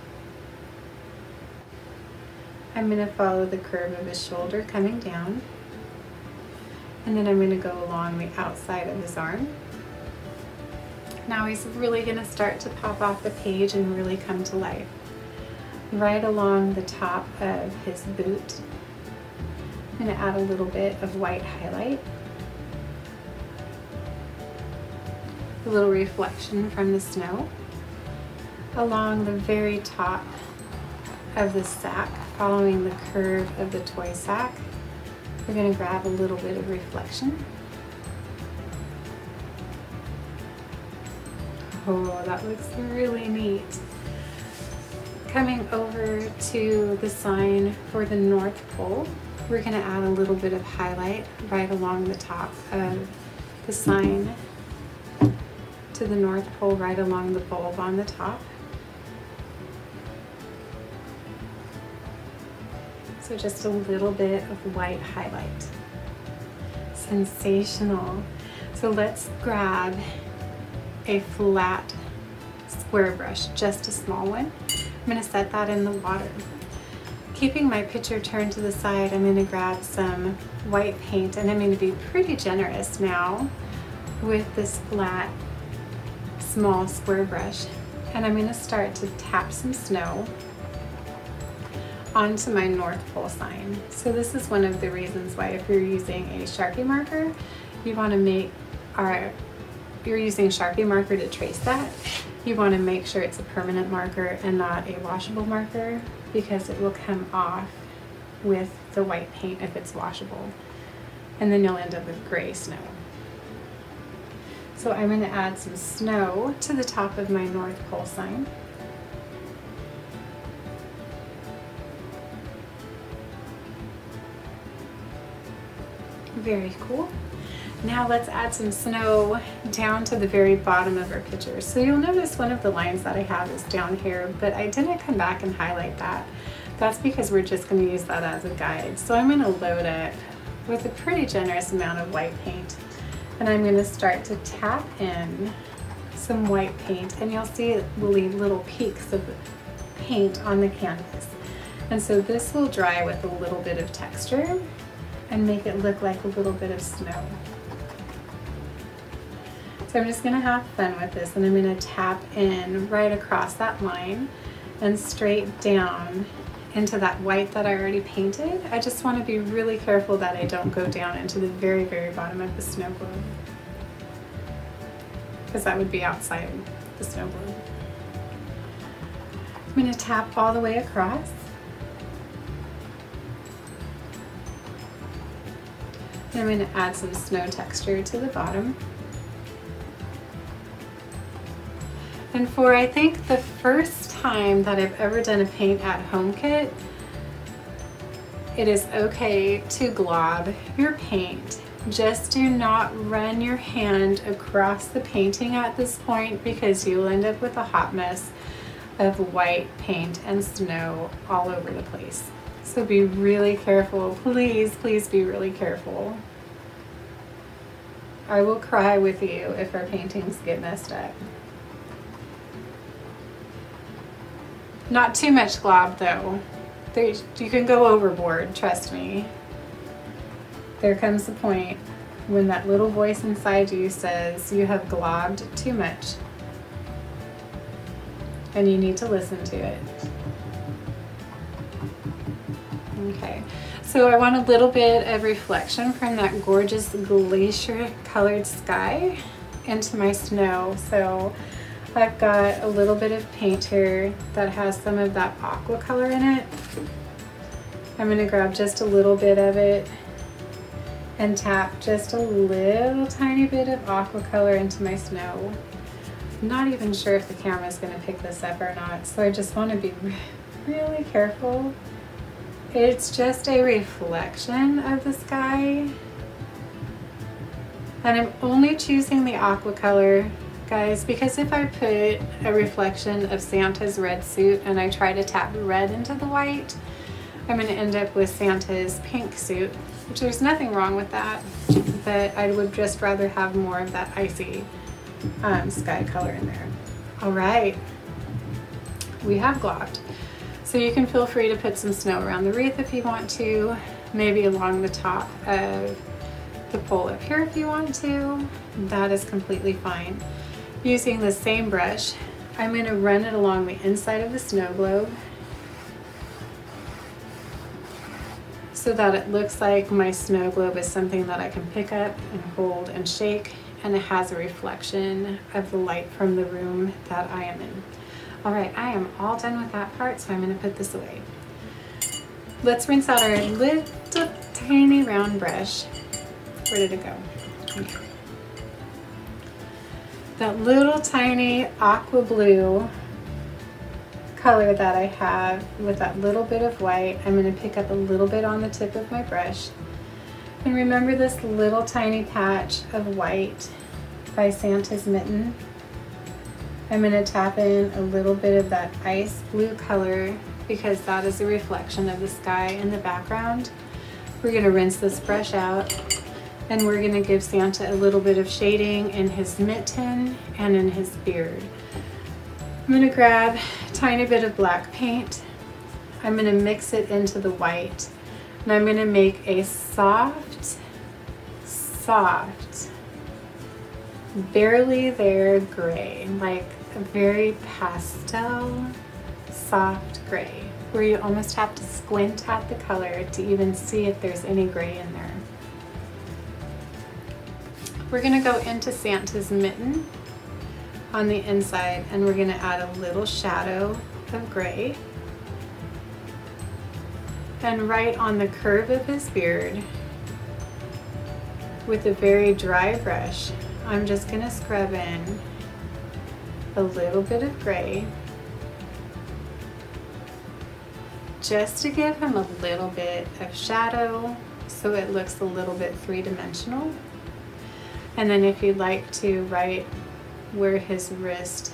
I'm going to follow the curve of his shoulder coming down. And then I'm going to go along the outside of his arm. Now he's really going to start to pop off the page and really come to life. Right along the top of his boot, I'm going to add a little bit of white highlight. A little reflection from the snow. Along the very top of the sack, following the curve of the toy sack, we're going to grab a little bit of reflection. Oh, that looks really neat. Coming over to the sign for the North Pole, we're going to add a little bit of highlight right along the top of the sign to the North Pole, right along the bulb on the top. So just a little bit of white highlight. Sensational. So let's grab a flat square brush, just a small one. I'm gonna set that in the water. Keeping my picture turned to the side, I'm gonna grab some white paint and I'm gonna be pretty generous now with this flat, small square brush. And I'm gonna start to tap some snow onto my North Pole sign. So this is one of the reasons why if you're using a Sharpie marker, you want to make, or you're using Sharpie marker to trace that, you want to make sure it's a permanent marker and not a washable marker because it will come off with the white paint if it's washable. And then you'll end up with gray snow. So I'm going to add some snow to the top of my North Pole sign. Very cool. Now let's add some snow down to the very bottom of our picture. So you'll notice one of the lines that I have is down here, but I didn't come back and highlight that. That's because we're just gonna use that as a guide. So I'm gonna load it with a pretty generous amount of white paint. And I'm gonna start to tap in some white paint and you'll see it will leave little peaks of paint on the canvas. And so this will dry with a little bit of texture and make it look like a little bit of snow. So I'm just gonna have fun with this and I'm gonna tap in right across that line and straight down into that white that I already painted. I just wanna be really careful that I don't go down into the very, very bottom of the snow globe because that would be outside the snow globe. I'm gonna tap all the way across I'm going to add some snow texture to the bottom. And for I think the first time that I've ever done a paint at home kit, it is okay to glob your paint. Just do not run your hand across the painting at this point because you'll end up with a hot mess of white paint and snow all over the place. So be really careful. Please, please be really careful. I will cry with you if our paintings get messed up. Not too much glob though. You can go overboard, trust me. There comes the point when that little voice inside you says you have globbed too much and you need to listen to it. Okay, so I want a little bit of reflection from that gorgeous glacier colored sky into my snow. So I've got a little bit of paint here that has some of that aqua color in it. I'm gonna grab just a little bit of it and tap just a little tiny bit of aqua color into my snow. I'm not even sure if the camera is going to pick this up or not, so I just want to be really careful. It's just a reflection of the sky. And I'm only choosing the aqua color, guys, because if I put a reflection of Santa's red suit and I try to tap red into the white, I'm going to end up with Santa's pink suit which there's nothing wrong with that, but I would just rather have more of that icy um, sky color in there. All right, we have globbed. So you can feel free to put some snow around the wreath if you want to, maybe along the top of the pole up here if you want to. That is completely fine. Using the same brush, I'm going to run it along the inside of the snow globe so that it looks like my snow globe is something that I can pick up and hold and shake and it has a reflection of the light from the room that I am in. All right, I am all done with that part, so I'm gonna put this away. Let's rinse out our little tiny round brush. Where did it go? That little tiny aqua blue color that I have with that little bit of white, I'm to pick up a little bit on the tip of my brush. And remember this little tiny patch of white by Santa's Mitten? I'm going to tap in a little bit of that ice blue color because that is a reflection of the sky in the background. We're going to rinse this brush out and we're going to give Santa a little bit of shading in his mitten and in his beard. I'm gonna grab a tiny bit of black paint. I'm gonna mix it into the white. And I'm gonna make a soft, soft, barely there gray, like very pastel, soft gray, where you almost have to squint at the color to even see if there's any gray in there. We're gonna go into Santa's mitten on the inside and we're going to add a little shadow of gray. And right on the curve of his beard, with a very dry brush, I'm just going to scrub in a little bit of gray just to give him a little bit of shadow so it looks a little bit three-dimensional. And then if you'd like to write where his wrist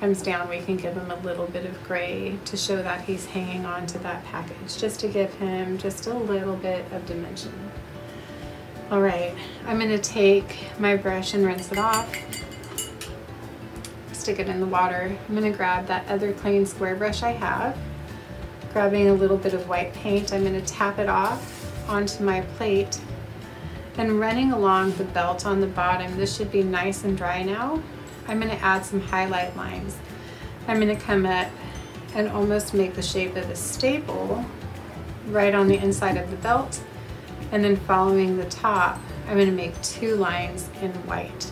comes down, we can give him a little bit of gray to show that he's hanging on to that package, just to give him just a little bit of dimension. All right, I'm gonna take my brush and rinse it off. Stick it in the water. I'm gonna grab that other clean square brush I have. Grabbing a little bit of white paint, I'm gonna tap it off onto my plate and running along the belt on the bottom, this should be nice and dry now. I'm gonna add some highlight lines. I'm gonna come up and almost make the shape of a staple right on the inside of the belt. And then following the top, I'm gonna make two lines in white.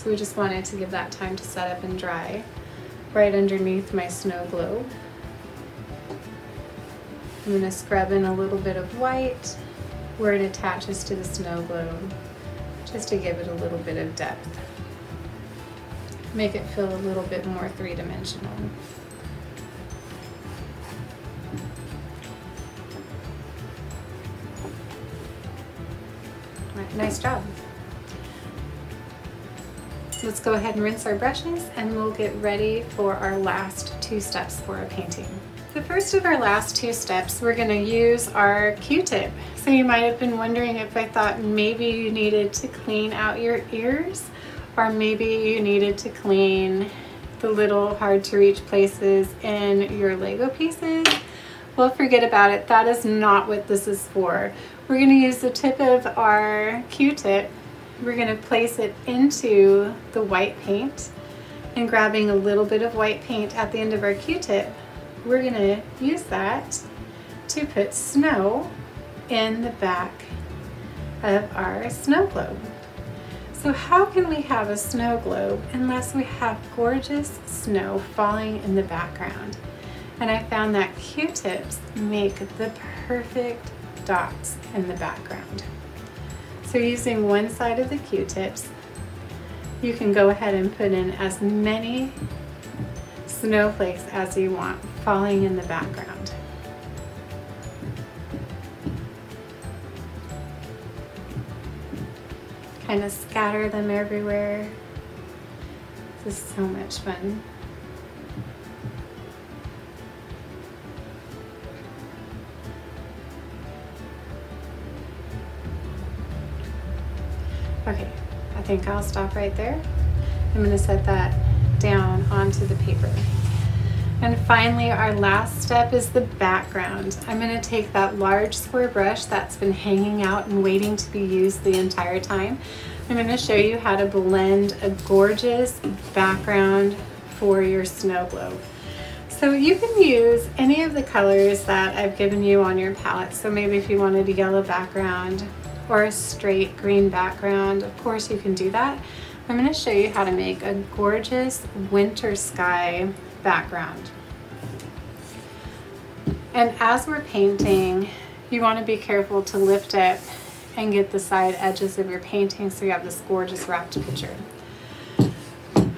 So we just wanted to give that time to set up and dry right underneath my snow globe. I'm going to scrub in a little bit of white where it attaches to the snow globe just to give it a little bit of depth. Make it feel a little bit more three-dimensional. nice job. Let's go ahead and rinse our brushes and we'll get ready for our last two steps for our painting. The first of our last two steps, we're gonna use our Q-tip. So you might have been wondering if I thought maybe you needed to clean out your ears or maybe you needed to clean the little hard to reach places in your Lego pieces. Well, forget about it. That is not what this is for. We're gonna use the tip of our Q-tip. We're gonna place it into the white paint and grabbing a little bit of white paint at the end of our Q-tip, we're gonna use that to put snow in the back of our snow globe. So how can we have a snow globe unless we have gorgeous snow falling in the background? And I found that Q-tips make the perfect dots in the background. So using one side of the Q-tips, you can go ahead and put in as many snowflakes as you want falling in the background. Kind of scatter them everywhere. This is so much fun. Okay, I think I'll stop right there. I'm gonna set that down onto the paper. And finally, our last step is the background. I'm gonna take that large square brush that's been hanging out and waiting to be used the entire time. I'm gonna show you how to blend a gorgeous background for your snow globe. So you can use any of the colors that I've given you on your palette. So maybe if you wanted a yellow background or a straight green background, of course you can do that. I'm gonna show you how to make a gorgeous winter sky background. And as we're painting, you want to be careful to lift it and get the side edges of your painting so you have this gorgeous wrapped picture.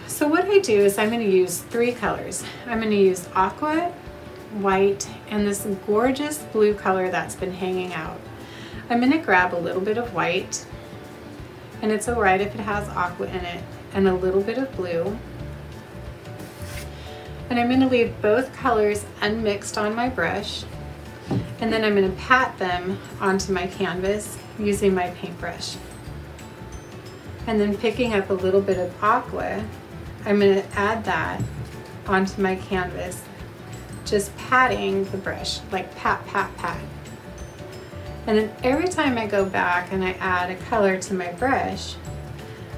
So what I do is I'm going to use three colors. I'm going to use aqua, white, and this gorgeous blue color that's been hanging out. I'm going to grab a little bit of white, and it's alright if it has aqua in it, and a little bit of blue, and I'm going to leave both colors unmixed on my brush and then I'm going to pat them onto my canvas using my paintbrush. And then picking up a little bit of aqua, I'm going to add that onto my canvas, just patting the brush, like pat, pat, pat. And then every time I go back and I add a color to my brush,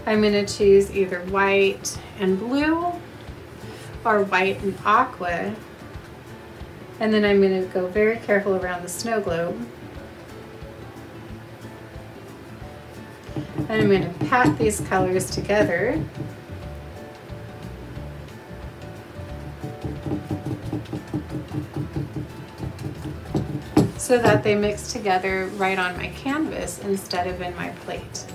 I'm going to choose either white and blue or white and aqua. And then I'm going to go very careful around the snow globe. And I'm going to pat these colors together. So that they mix together right on my canvas instead of in my plate.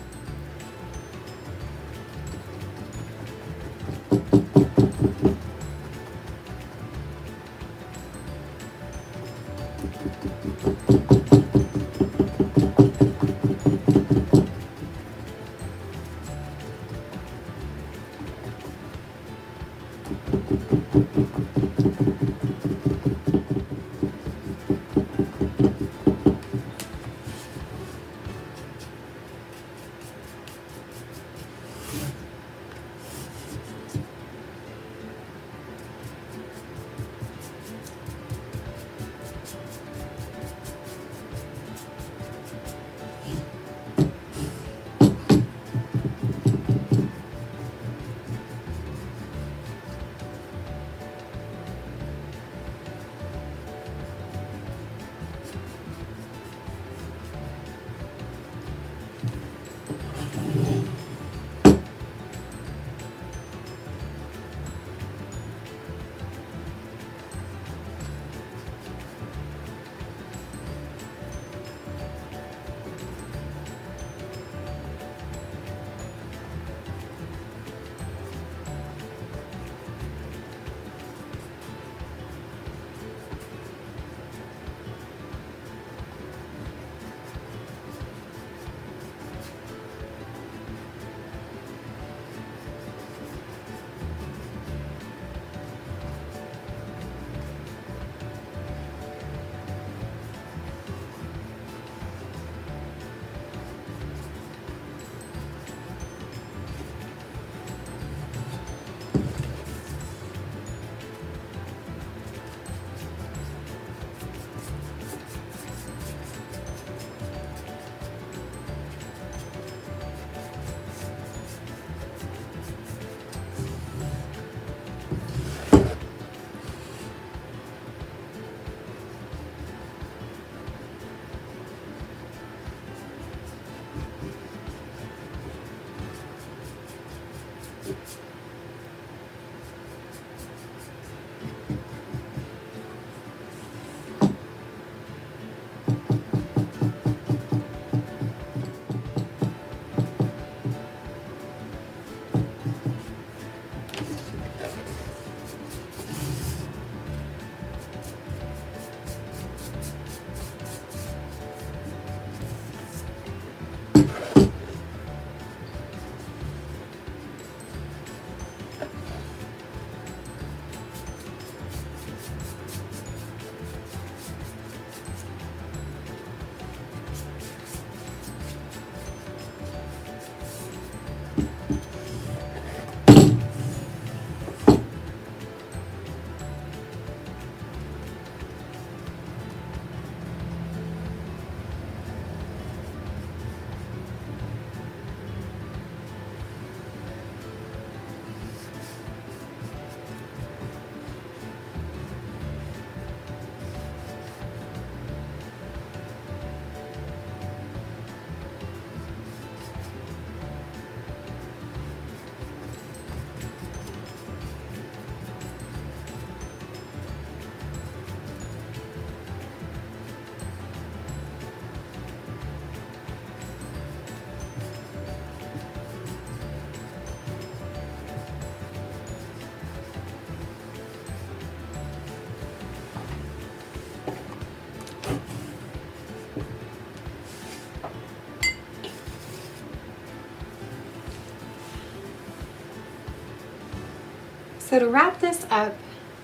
So to wrap this up,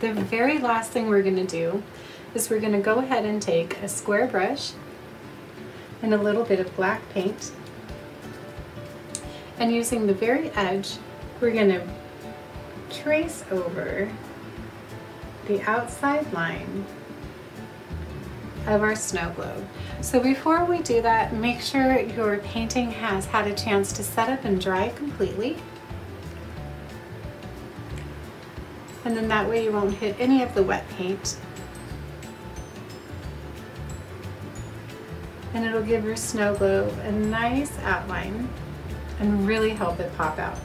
the very last thing we're going to do is we're going to go ahead and take a square brush and a little bit of black paint and using the very edge we're going to trace over the outside line of our snow globe. So before we do that, make sure your painting has had a chance to set up and dry completely. And then that way you won't hit any of the wet paint. And it'll give your snow globe a nice outline and really help it pop out.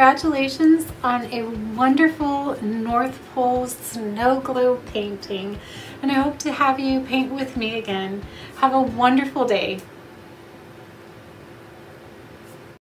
Congratulations on a wonderful North Pole snow globe painting and I hope to have you paint with me again. Have a wonderful day.